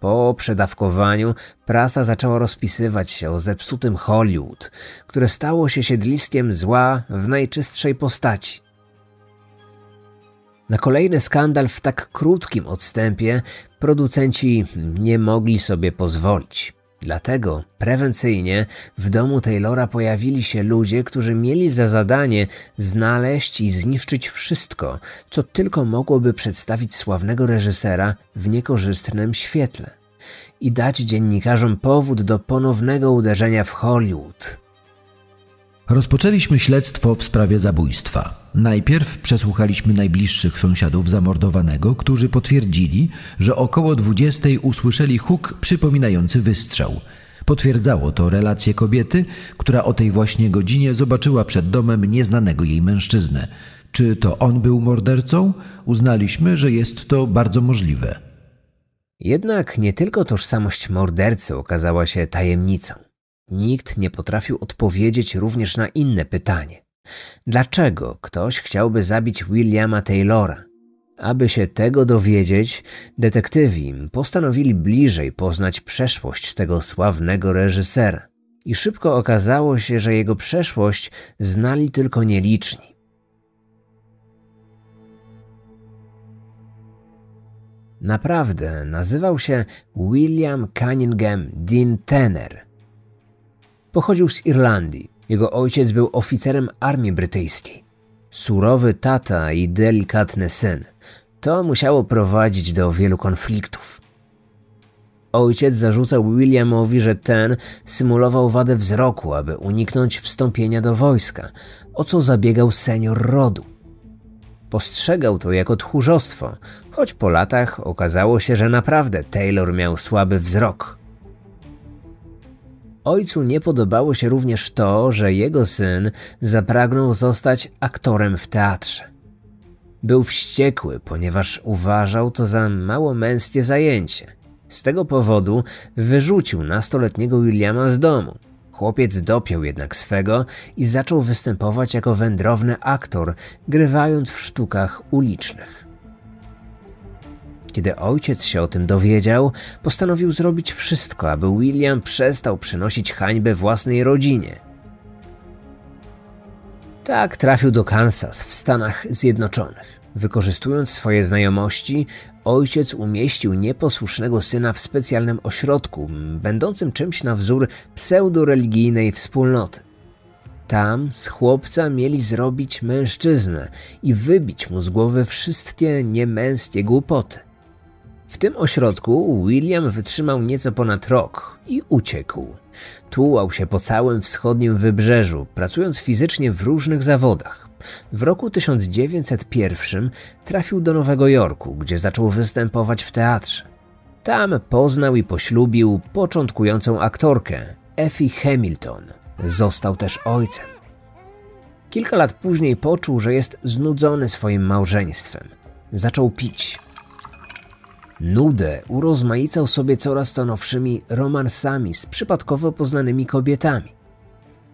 Po przedawkowaniu prasa zaczęła rozpisywać się o zepsutym Hollywood, które stało się siedliskiem zła w najczystszej postaci. Na kolejny skandal w tak krótkim odstępie producenci nie mogli sobie pozwolić. Dlatego prewencyjnie w domu Taylora pojawili się ludzie, którzy mieli za zadanie znaleźć i zniszczyć wszystko, co tylko mogłoby przedstawić sławnego reżysera w niekorzystnym świetle i dać dziennikarzom powód do ponownego uderzenia w Hollywood. Rozpoczęliśmy śledztwo w sprawie zabójstwa. Najpierw przesłuchaliśmy najbliższych sąsiadów zamordowanego, którzy potwierdzili, że około 20 usłyszeli huk przypominający wystrzał. Potwierdzało to relację kobiety, która o tej właśnie godzinie zobaczyła przed domem nieznanego jej mężczyznę. Czy to on był mordercą? Uznaliśmy, że jest to bardzo możliwe. Jednak nie tylko tożsamość mordercy okazała się tajemnicą. Nikt nie potrafił odpowiedzieć również na inne pytanie. Dlaczego ktoś chciałby zabić Williama Taylora? Aby się tego dowiedzieć, detektywi postanowili bliżej poznać przeszłość tego sławnego reżysera. I szybko okazało się, że jego przeszłość znali tylko nieliczni. Naprawdę nazywał się William Cunningham Dean Tanner. Pochodził z Irlandii. Jego ojciec był oficerem armii brytyjskiej. Surowy tata i delikatny syn. To musiało prowadzić do wielu konfliktów. Ojciec zarzucał Williamowi, że ten symulował wadę wzroku, aby uniknąć wstąpienia do wojska, o co zabiegał senior rodu. Postrzegał to jako tchórzostwo, choć po latach okazało się, że naprawdę Taylor miał słaby wzrok. Ojcu nie podobało się również to, że jego syn zapragnął zostać aktorem w teatrze. Był wściekły, ponieważ uważał to za mało męskie zajęcie. Z tego powodu wyrzucił nastoletniego Williama z domu. Chłopiec dopiął jednak swego i zaczął występować jako wędrowny aktor, grywając w sztukach ulicznych. Kiedy ojciec się o tym dowiedział, postanowił zrobić wszystko, aby William przestał przynosić hańbę własnej rodzinie. Tak trafił do Kansas w Stanach Zjednoczonych. Wykorzystując swoje znajomości, ojciec umieścił nieposłusznego syna w specjalnym ośrodku, będącym czymś na wzór pseudoreligijnej wspólnoty. Tam z chłopca mieli zrobić mężczyznę i wybić mu z głowy wszystkie niemęskie głupoty. W tym ośrodku William wytrzymał nieco ponad rok i uciekł. Tułał się po całym wschodnim wybrzeżu, pracując fizycznie w różnych zawodach. W roku 1901 trafił do Nowego Jorku, gdzie zaczął występować w teatrze. Tam poznał i poślubił początkującą aktorkę Effie Hamilton. Został też ojcem. Kilka lat później poczuł, że jest znudzony swoim małżeństwem. Zaczął pić, Nudę urozmaicał sobie coraz to nowszymi romansami z przypadkowo poznanymi kobietami.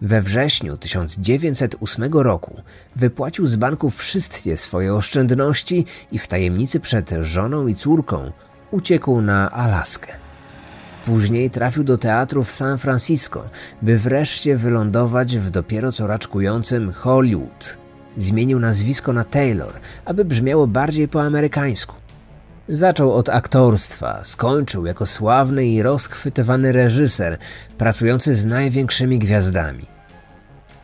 We wrześniu 1908 roku wypłacił z banku wszystkie swoje oszczędności i w tajemnicy przed żoną i córką uciekł na Alaskę. Później trafił do teatru w San Francisco, by wreszcie wylądować w dopiero co raczkującym Hollywood. Zmienił nazwisko na Taylor, aby brzmiało bardziej po amerykańsku. Zaczął od aktorstwa, skończył jako sławny i rozchwytywany reżyser, pracujący z największymi gwiazdami.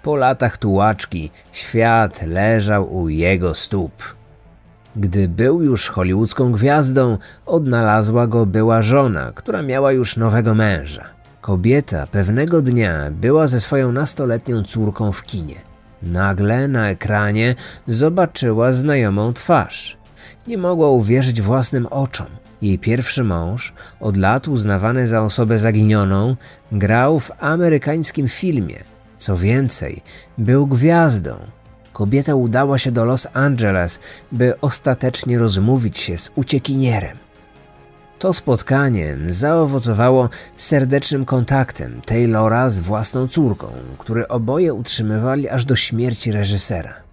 Po latach tułaczki świat leżał u jego stóp. Gdy był już hollywoodzką gwiazdą, odnalazła go była żona, która miała już nowego męża. Kobieta pewnego dnia była ze swoją nastoletnią córką w kinie. Nagle na ekranie zobaczyła znajomą twarz. Nie mogła uwierzyć własnym oczom. Jej pierwszy mąż, od lat uznawany za osobę zaginioną, grał w amerykańskim filmie. Co więcej, był gwiazdą. Kobieta udała się do Los Angeles, by ostatecznie rozmówić się z uciekinierem. To spotkanie zaowocowało serdecznym kontaktem Taylora z własną córką, który oboje utrzymywali aż do śmierci reżysera.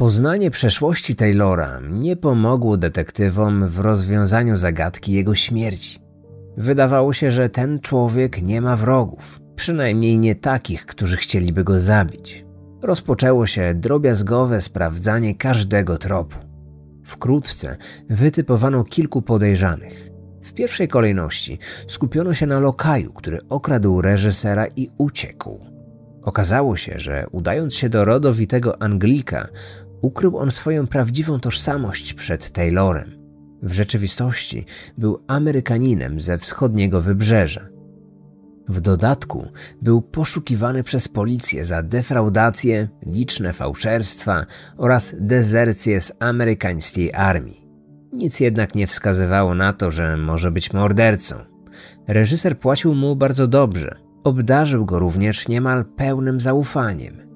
Poznanie przeszłości Taylora nie pomogło detektywom w rozwiązaniu zagadki jego śmierci. Wydawało się, że ten człowiek nie ma wrogów, przynajmniej nie takich, którzy chcieliby go zabić. Rozpoczęło się drobiazgowe sprawdzanie każdego tropu. Wkrótce wytypowano kilku podejrzanych. W pierwszej kolejności skupiono się na lokaju, który okradł reżysera i uciekł. Okazało się, że udając się do rodowitego Anglika, ukrył on swoją prawdziwą tożsamość przed Taylorem. W rzeczywistości był Amerykaninem ze wschodniego wybrzeża. W dodatku był poszukiwany przez policję za defraudację, liczne fałszerstwa oraz dezercję z amerykańskiej armii. Nic jednak nie wskazywało na to, że może być mordercą. Reżyser płacił mu bardzo dobrze, obdarzył go również niemal pełnym zaufaniem.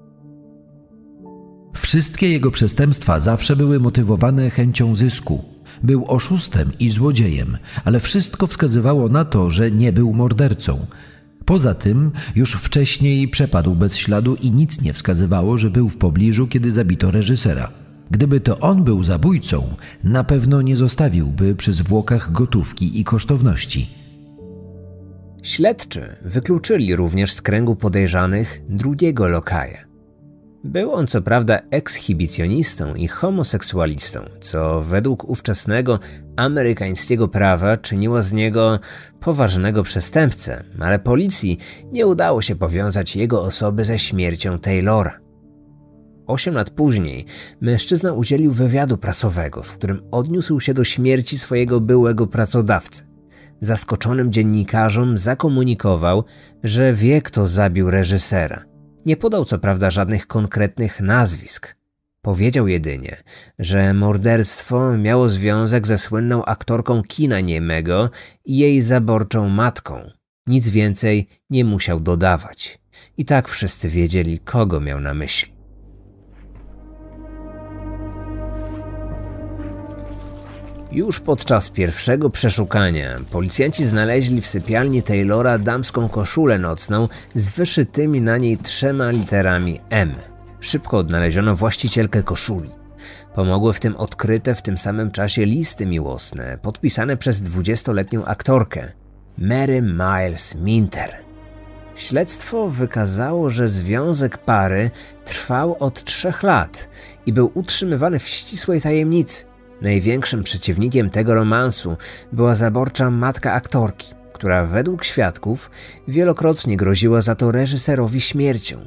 Wszystkie jego przestępstwa zawsze były motywowane chęcią zysku. Był oszustem i złodziejem, ale wszystko wskazywało na to, że nie był mordercą. Poza tym już wcześniej przepadł bez śladu i nic nie wskazywało, że był w pobliżu, kiedy zabito reżysera. Gdyby to on był zabójcą, na pewno nie zostawiłby przy zwłokach gotówki i kosztowności. Śledczy wykluczyli również z kręgu podejrzanych drugiego lokaja. Był on co prawda ekshibicjonistą i homoseksualistą, co według ówczesnego amerykańskiego prawa czyniło z niego poważnego przestępcę, ale policji nie udało się powiązać jego osoby ze śmiercią Taylora. Osiem lat później mężczyzna udzielił wywiadu prasowego, w którym odniósł się do śmierci swojego byłego pracodawcy. Zaskoczonym dziennikarzom zakomunikował, że wie, kto zabił reżysera – nie podał co prawda żadnych konkretnych nazwisk. Powiedział jedynie, że morderstwo miało związek ze słynną aktorką kina niemego i jej zaborczą matką. Nic więcej nie musiał dodawać. I tak wszyscy wiedzieli, kogo miał na myśli. Już podczas pierwszego przeszukania policjanci znaleźli w sypialni Taylora damską koszulę nocną z wyszytymi na niej trzema literami M. Szybko odnaleziono właścicielkę koszuli. Pomogły w tym odkryte w tym samym czasie listy miłosne podpisane przez dwudziestoletnią aktorkę Mary Miles Minter. Śledztwo wykazało, że związek pary trwał od trzech lat i był utrzymywany w ścisłej tajemnicy. Największym przeciwnikiem tego romansu była zaborcza matka aktorki, która według świadków wielokrotnie groziła za to reżyserowi śmiercią.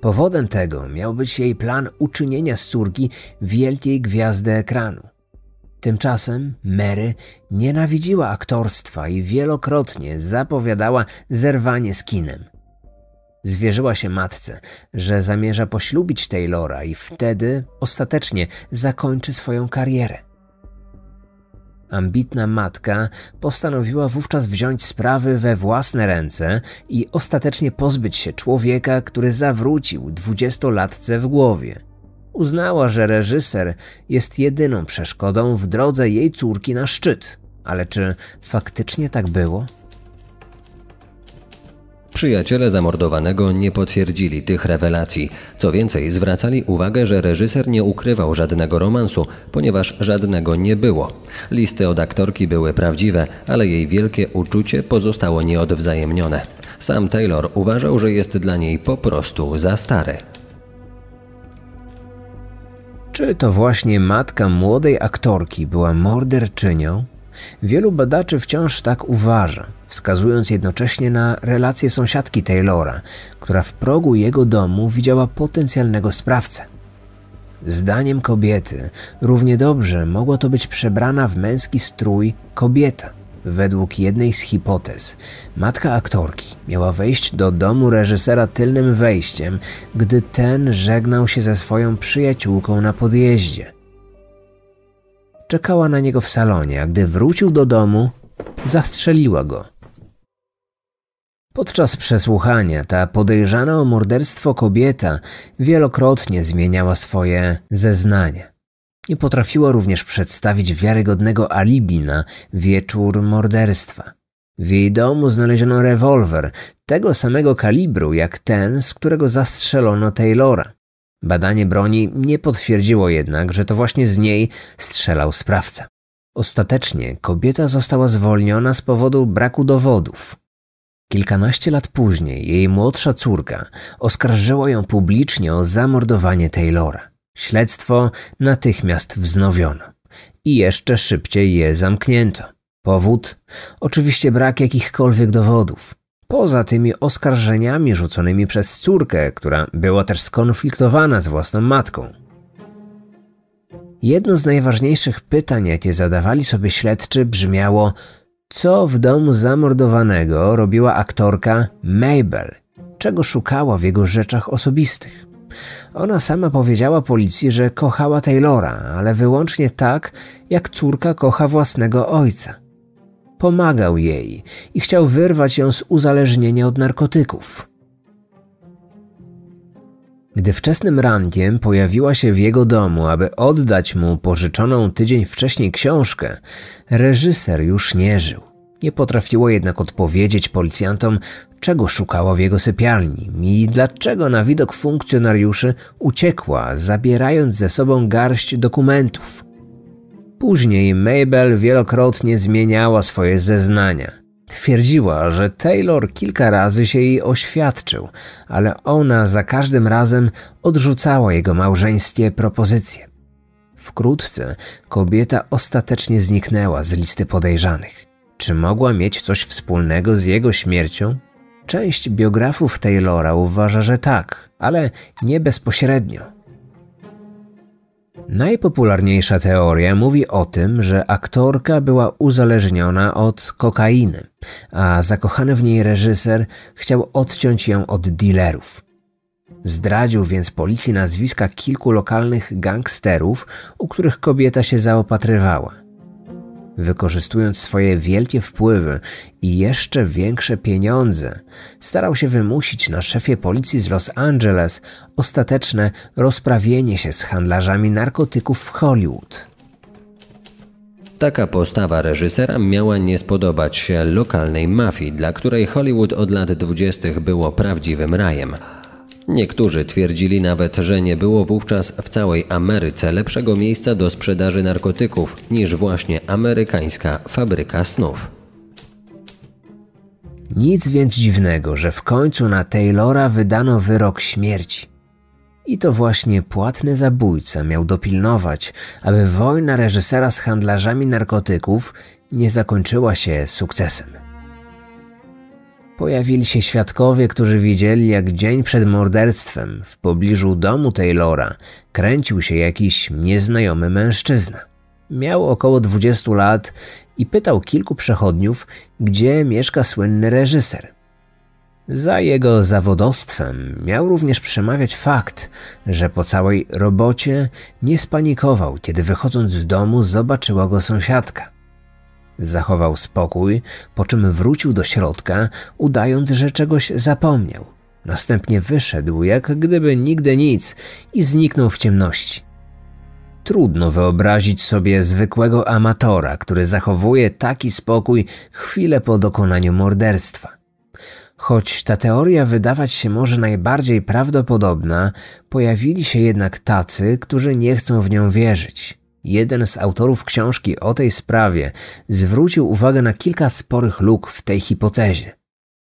Powodem tego miał być jej plan uczynienia z córki wielkiej gwiazdy ekranu. Tymczasem Mary nienawidziła aktorstwa i wielokrotnie zapowiadała zerwanie z kinem. Zwierzyła się matce, że zamierza poślubić Taylora i wtedy ostatecznie zakończy swoją karierę. Ambitna matka postanowiła wówczas wziąć sprawy we własne ręce i ostatecznie pozbyć się człowieka, który zawrócił dwudziestolatce w głowie. Uznała, że reżyser jest jedyną przeszkodą w drodze jej córki na szczyt. Ale czy faktycznie tak było? Przyjaciele zamordowanego nie potwierdzili tych rewelacji. Co więcej, zwracali uwagę, że reżyser nie ukrywał żadnego romansu, ponieważ żadnego nie było. Listy od aktorki były prawdziwe, ale jej wielkie uczucie pozostało nieodwzajemnione. Sam Taylor uważał, że jest dla niej po prostu za stary. Czy to właśnie matka młodej aktorki była morderczynią? Wielu badaczy wciąż tak uważa, wskazując jednocześnie na relację sąsiadki Taylora, która w progu jego domu widziała potencjalnego sprawcę. Zdaniem kobiety równie dobrze mogła to być przebrana w męski strój kobieta. Według jednej z hipotez, matka aktorki miała wejść do domu reżysera tylnym wejściem, gdy ten żegnał się ze swoją przyjaciółką na podjeździe. Czekała na niego w salonie, a gdy wrócił do domu, zastrzeliła go. Podczas przesłuchania ta podejrzana o morderstwo kobieta wielokrotnie zmieniała swoje zeznania. Nie potrafiła również przedstawić wiarygodnego alibi na wieczór morderstwa. W jej domu znaleziono rewolwer tego samego kalibru jak ten, z którego zastrzelono Taylora. Badanie broni nie potwierdziło jednak, że to właśnie z niej strzelał sprawca. Ostatecznie kobieta została zwolniona z powodu braku dowodów. Kilkanaście lat później jej młodsza córka oskarżyła ją publicznie o zamordowanie Taylora. Śledztwo natychmiast wznowiono i jeszcze szybciej je zamknięto. Powód? Oczywiście brak jakichkolwiek dowodów. Poza tymi oskarżeniami rzuconymi przez córkę, która była też skonfliktowana z własną matką. Jedno z najważniejszych pytań, jakie zadawali sobie śledczy, brzmiało: co w domu zamordowanego robiła aktorka Mabel? Czego szukała w jego rzeczach osobistych? Ona sama powiedziała policji, że kochała Taylora, ale wyłącznie tak, jak córka kocha własnego ojca. Pomagał jej i chciał wyrwać ją z uzależnienia od narkotyków. Gdy wczesnym rankiem pojawiła się w jego domu, aby oddać mu pożyczoną tydzień wcześniej książkę, reżyser już nie żył. Nie potrafiło jednak odpowiedzieć policjantom, czego szukała w jego sypialni i dlaczego na widok funkcjonariuszy uciekła, zabierając ze sobą garść dokumentów. Później Mabel wielokrotnie zmieniała swoje zeznania. Twierdziła, że Taylor kilka razy się jej oświadczył, ale ona za każdym razem odrzucała jego małżeńskie propozycje. Wkrótce kobieta ostatecznie zniknęła z listy podejrzanych. Czy mogła mieć coś wspólnego z jego śmiercią? Część biografów Taylora uważa, że tak, ale nie bezpośrednio. Najpopularniejsza teoria mówi o tym, że aktorka była uzależniona od kokainy, a zakochany w niej reżyser chciał odciąć ją od dealerów. Zdradził więc policji nazwiska kilku lokalnych gangsterów, u których kobieta się zaopatrywała. Wykorzystując swoje wielkie wpływy i jeszcze większe pieniądze, starał się wymusić na szefie policji z Los Angeles ostateczne rozprawienie się z handlarzami narkotyków w Hollywood. Taka postawa reżysera miała nie spodobać się lokalnej mafii, dla której Hollywood od lat dwudziestych było prawdziwym rajem. Niektórzy twierdzili nawet, że nie było wówczas w całej Ameryce lepszego miejsca do sprzedaży narkotyków niż właśnie amerykańska fabryka snów. Nic więc dziwnego, że w końcu na Taylora wydano wyrok śmierci. I to właśnie płatny zabójca miał dopilnować, aby wojna reżysera z handlarzami narkotyków nie zakończyła się sukcesem. Pojawili się świadkowie, którzy widzieli, jak dzień przed morderstwem w pobliżu domu Taylora kręcił się jakiś nieznajomy mężczyzna. Miał około 20 lat i pytał kilku przechodniów, gdzie mieszka słynny reżyser. Za jego zawodostwem miał również przemawiać fakt, że po całej robocie nie spanikował, kiedy wychodząc z domu zobaczyła go sąsiadka. Zachował spokój, po czym wrócił do środka, udając, że czegoś zapomniał. Następnie wyszedł, jak gdyby nigdy nic, i zniknął w ciemności. Trudno wyobrazić sobie zwykłego amatora, który zachowuje taki spokój chwilę po dokonaniu morderstwa. Choć ta teoria wydawać się może najbardziej prawdopodobna, pojawili się jednak tacy, którzy nie chcą w nią wierzyć. Jeden z autorów książki o tej sprawie zwrócił uwagę na kilka sporych luk w tej hipotezie.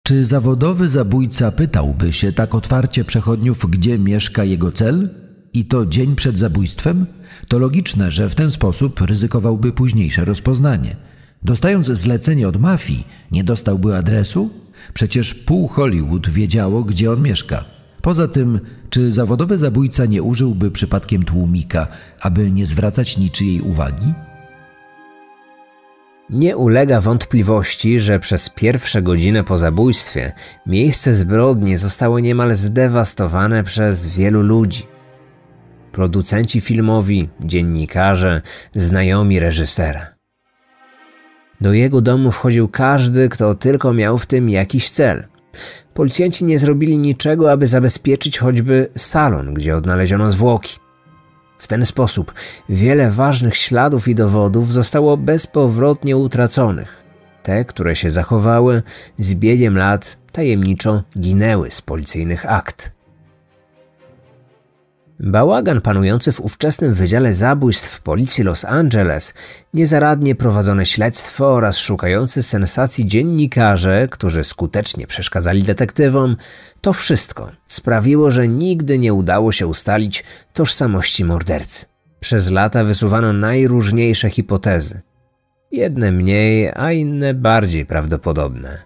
Czy zawodowy zabójca pytałby się tak otwarcie przechodniów, gdzie mieszka jego cel? I to dzień przed zabójstwem? To logiczne, że w ten sposób ryzykowałby późniejsze rozpoznanie. Dostając zlecenie od mafii, nie dostałby adresu? Przecież pół Hollywood wiedziało, gdzie on mieszka. Poza tym, czy zawodowy zabójca nie użyłby przypadkiem tłumika, aby nie zwracać niczyjej uwagi? Nie ulega wątpliwości, że przez pierwsze godziny po zabójstwie miejsce zbrodni zostało niemal zdewastowane przez wielu ludzi. Producenci filmowi, dziennikarze, znajomi reżysera. Do jego domu wchodził każdy, kto tylko miał w tym jakiś cel. Policjanci nie zrobili niczego, aby zabezpieczyć choćby salon, gdzie odnaleziono zwłoki. W ten sposób wiele ważnych śladów i dowodów zostało bezpowrotnie utraconych. Te, które się zachowały, z biegiem lat tajemniczo ginęły z policyjnych akt. Bałagan panujący w ówczesnym Wydziale Zabójstw Policji Los Angeles, niezaradnie prowadzone śledztwo oraz szukający sensacji dziennikarze, którzy skutecznie przeszkadzali detektywom, to wszystko sprawiło, że nigdy nie udało się ustalić tożsamości mordercy. Przez lata wysuwano najróżniejsze hipotezy. Jedne mniej, a inne bardziej prawdopodobne.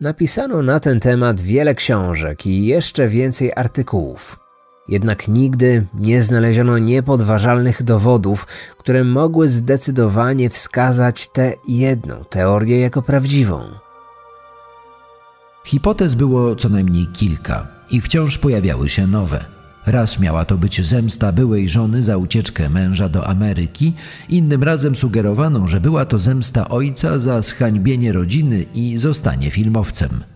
Napisano na ten temat wiele książek i jeszcze więcej artykułów. Jednak nigdy nie znaleziono niepodważalnych dowodów, które mogły zdecydowanie wskazać tę jedną teorię jako prawdziwą. Hipotez było co najmniej kilka i wciąż pojawiały się nowe. Raz miała to być zemsta byłej żony za ucieczkę męża do Ameryki, innym razem sugerowano, że była to zemsta ojca za zhańbienie rodziny i zostanie filmowcem.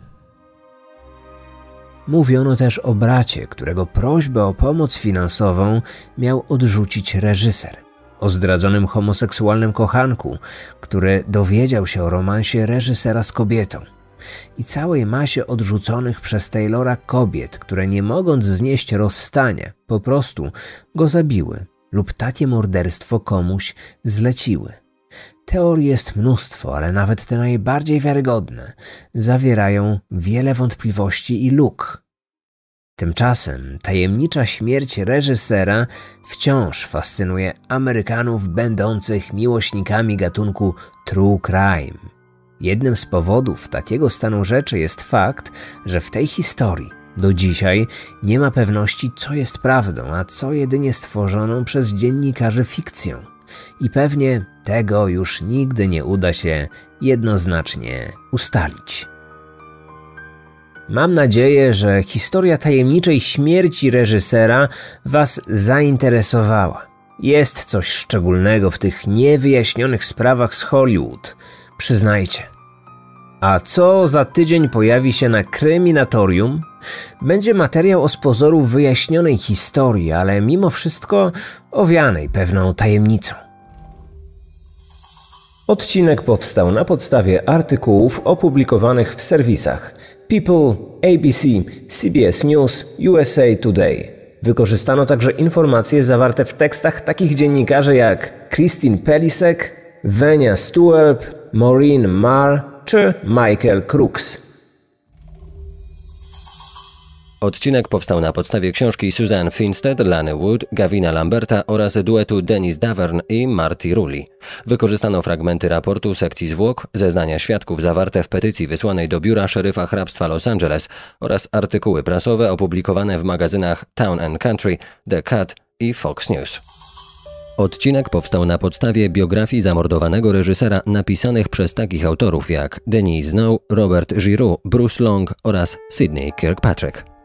Mówiono też o bracie, którego prośbę o pomoc finansową miał odrzucić reżyser. O zdradzonym homoseksualnym kochanku, który dowiedział się o romansie reżysera z kobietą. I całej masie odrzuconych przez Taylora kobiet, które nie mogąc znieść rozstania, po prostu go zabiły lub takie morderstwo komuś zleciły. Teorii jest mnóstwo, ale nawet te najbardziej wiarygodne zawierają wiele wątpliwości i luk. Tymczasem tajemnicza śmierć reżysera wciąż fascynuje Amerykanów będących miłośnikami gatunku true crime. Jednym z powodów takiego stanu rzeczy jest fakt, że w tej historii do dzisiaj nie ma pewności, co jest prawdą, a co jedynie stworzoną przez dziennikarzy fikcją. I pewnie tego już nigdy nie uda się jednoznacznie ustalić. Mam nadzieję, że historia tajemniczej śmierci reżysera Was zainteresowała. Jest coś szczególnego w tych niewyjaśnionych sprawach z Hollywood, przyznajcie. A co za tydzień pojawi się na Kryminatorium? Będzie materiał o z pozoru wyjaśnionej historii, ale mimo wszystko owianej pewną tajemnicą. Odcinek powstał na podstawie artykułów opublikowanych w serwisach People, ABC, CBS News, USA Today. Wykorzystano także informacje zawarte w tekstach takich dziennikarzy jak Christine Pelisek, Venia Stuelp, Maureen Marr czy Michael Crooks. Odcinek powstał na podstawie książki Suzanne Finstead, Lany Wood, Gavina Lamberta oraz duetu Dennis Davern i Marty Rulli. Wykorzystano fragmenty raportu sekcji zwłok, zeznania świadków zawarte w petycji wysłanej do biura szeryfa hrabstwa Los Angeles oraz artykuły prasowe opublikowane w magazynach Town and Country, The Cut i Fox News. Odcinek powstał na podstawie biografii zamordowanego reżysera napisanych przez takich autorów jak Denis Snow, Robert Giroux, Bruce Long oraz Sidney Kirkpatrick.